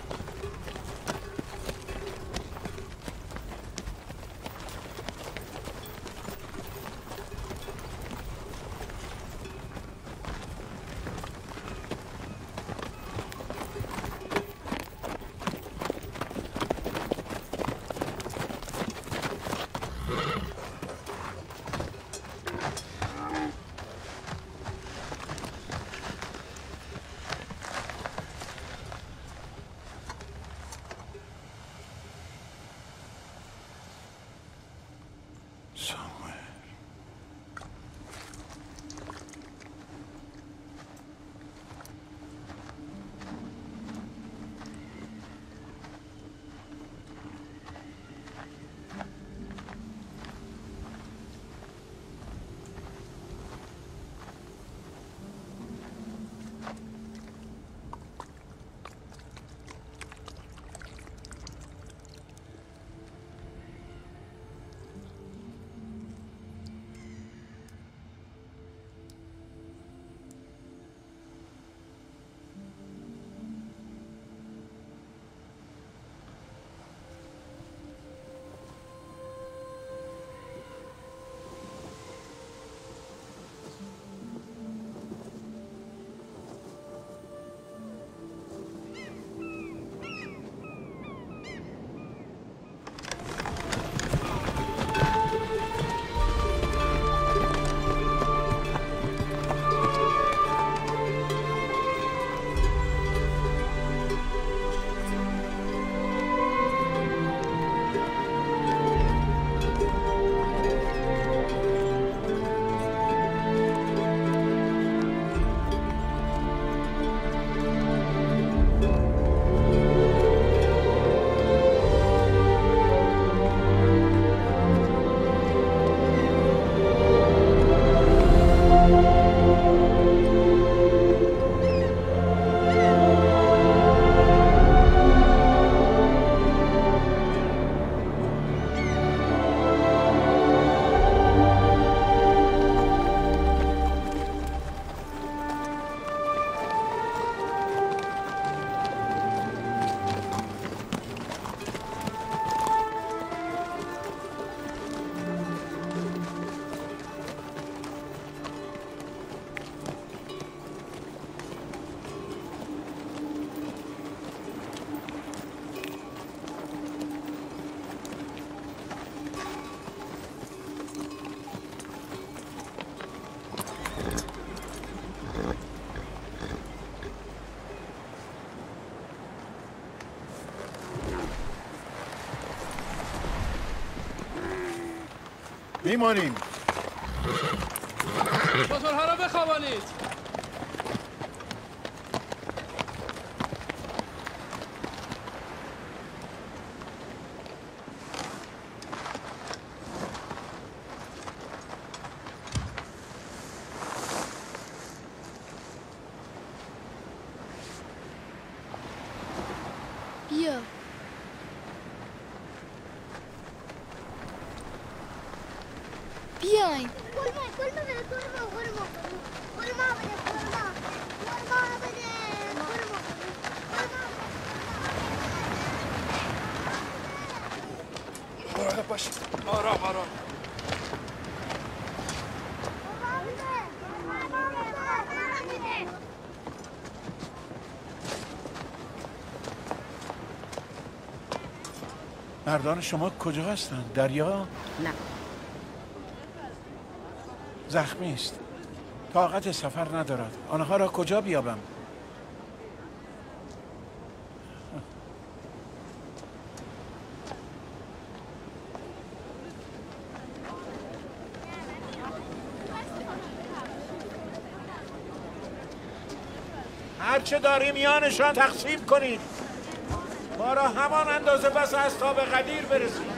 میمانیم. موتورها رو بخوابانید. مردان شما کجا هستند؟ دریا؟ نه زخمی است طاقت سفر ندارد آنها را کجا بیابم؟ هرچه داری میانشان تقسیم کنید ما را همان اندازه پس از تاب قدیر برسید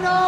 Mariano.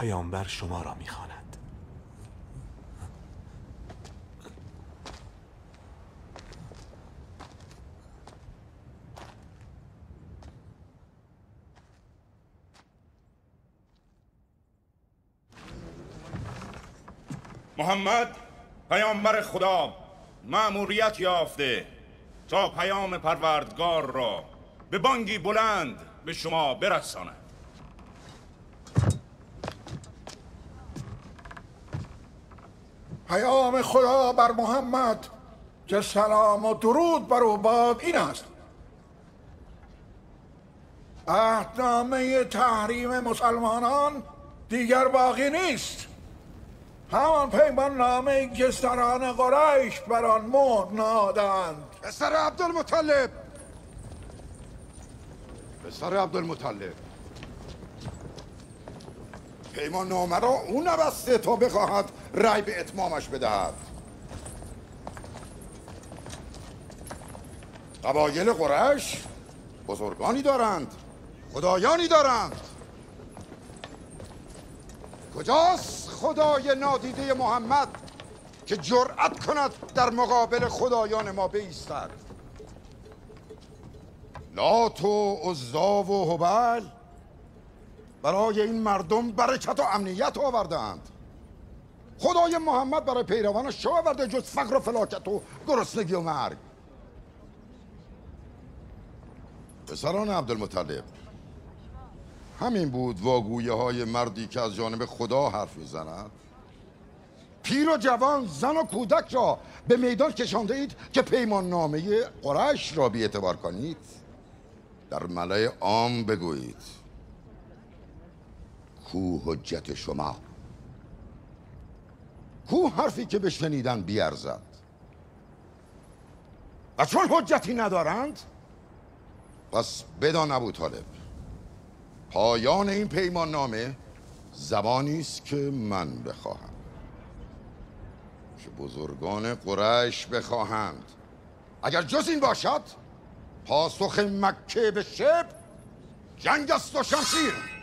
پیامبر شما را می‌خواند. محمد پیامبر خدا مأموریت یافته. تا پیام پروردگار را به بانگی بلند به شما برساند. پیام خدا بر محمد که سلام و درود بر او باد این است. عهدنامه تحریم مسلمانان دیگر باقی نیست. همان پیمان نامه که سران قریش بر آن مهر نهادند. پسر عبدالمطلب. پسر عبدالمطلب. پیمان نامه را او نبسته تا بخواهد رای به اتمامش بدهد. قبایل قرش بزرگانی دارند خدایانی دارند. کجاست خدای نادیده محمد که جرأت کند در مقابل خدایان ما بایستد لات و عزا و هبل برای این مردم برکت و امنیت آوردند خدای محمد برای پیروانش چه آورده جز فقر و فلاکت و گرسنگی و مرگ. پسران عبدالمطلب همین بود واگویه های مردی که از جانب خدا حرف می‌زند؟ پیر و جوان زن و کودک را به میدان کشانده اید که پیمان نامه قرش را بی اعتبار کنید؟ در ملای عام بگویید. کو حجت شما. کو حرفی که به شنیدن بیارزد. و چون حجتی ندارند پس بدان ابو طالب. پایان این پیمان نامه زبانی است که من بخواهم. که بزرگان قریش بخواهند. اگر جز این باشد پاسخ مکه به شب جنگ است و شمشیر.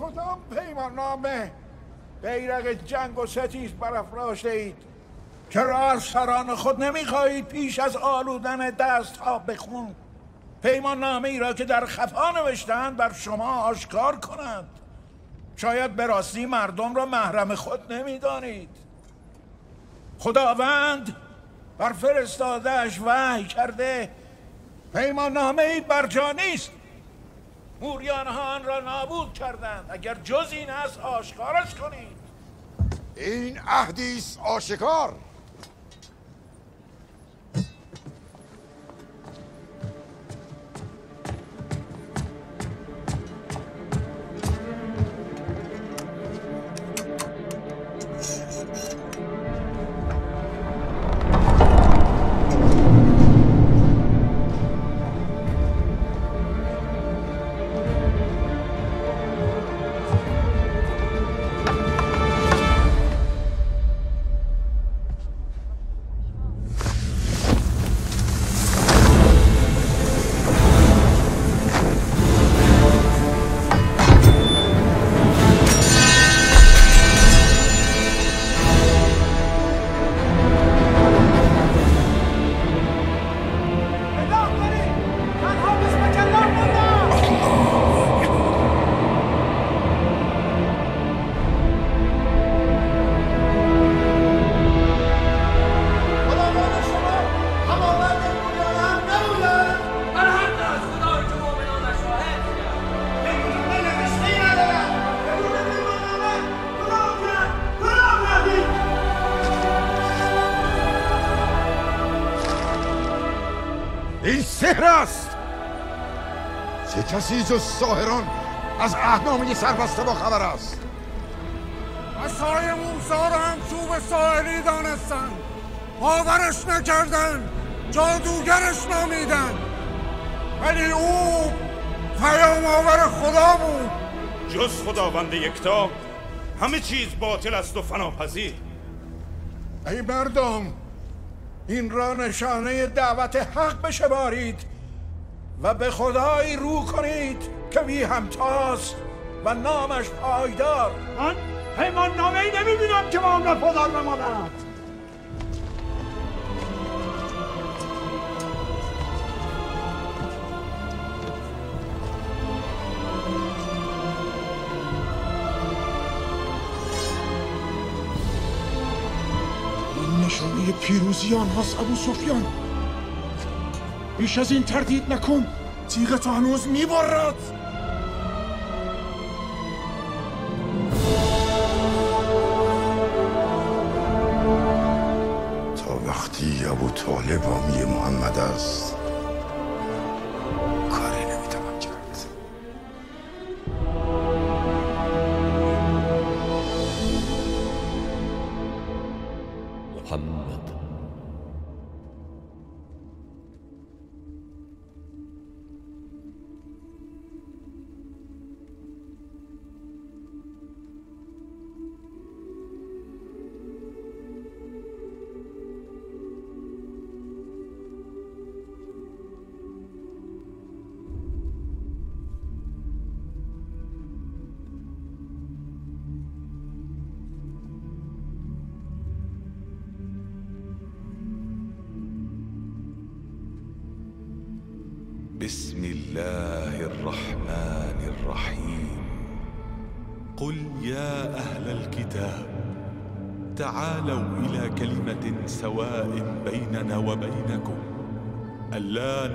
کدام پیمان نامه بیرق جنگ و ستیز برافراشته اید که را از سران خود نمی‌خواهید پیش از آلودن دست ها بخون. پیمان نامه ای را که در خفا نوشتند بر شما آشکار کنند. شاید به راستی مردم را محرم خود نمی‌دانید. خداوند بر فرستادهش وحی کرده. پیمان نامه ای بر جا نیست. موریان ها آن را نابود کردند. اگر جز این است آشکارش کنید. این عهدی است آشکار. کسی جز ساهران از عهدنامه سربسته با خبر است. عصای موسا رو هم چوب ساحلی دانستن. باورش نکردن جادوگرش نامیدن. ولی او پیام آور خدا بود. جز خداوند یکتا همه چیز باطل است و فناپذیر. ای مردم این را نشانه دعوت حق بشمارید. و به خدایی رو کنید که بی همتاست و نامش پایدار. من پیمان نامه ای نمی‌بینم که با هم نپادار بماند. این نشانه پیروزی آنهاست ابو سفیان بیش از این تردید نکن. تیغ تو هنوز می‌برد. تا وقتی ابو طالب حامی محمد است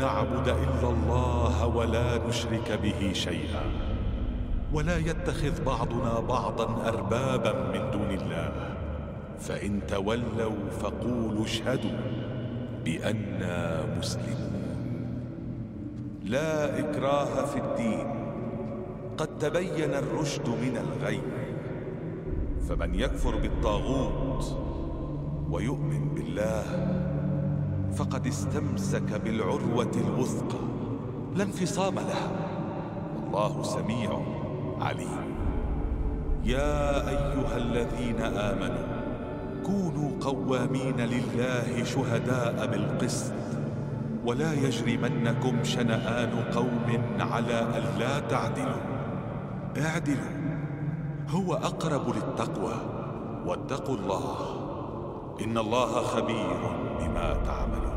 نعبد إلا الله ولا نشرك به شيئا. ولا يتخذ بعضنا بعضا أربابا من دون الله. فإن تولوا فقولوا اشهدوا بانا مسلمون. لا إكراه في الدين. قد تبين الرشد من الغي. فمن يكفر بالطاغوت ويؤمن بالله فقد استمسك بالعروة الوثقى. لا انفصام لها. والله سميع عليم. يا أيها الذين آمنوا كونوا قوامين لله شهداء بالقسط. ولا يجرمنكم شنآن قوم على ألا تعدلوا. اعدلوا. هو أقرب للتقوى. واتقوا الله. إن الله خبير بما تعملون.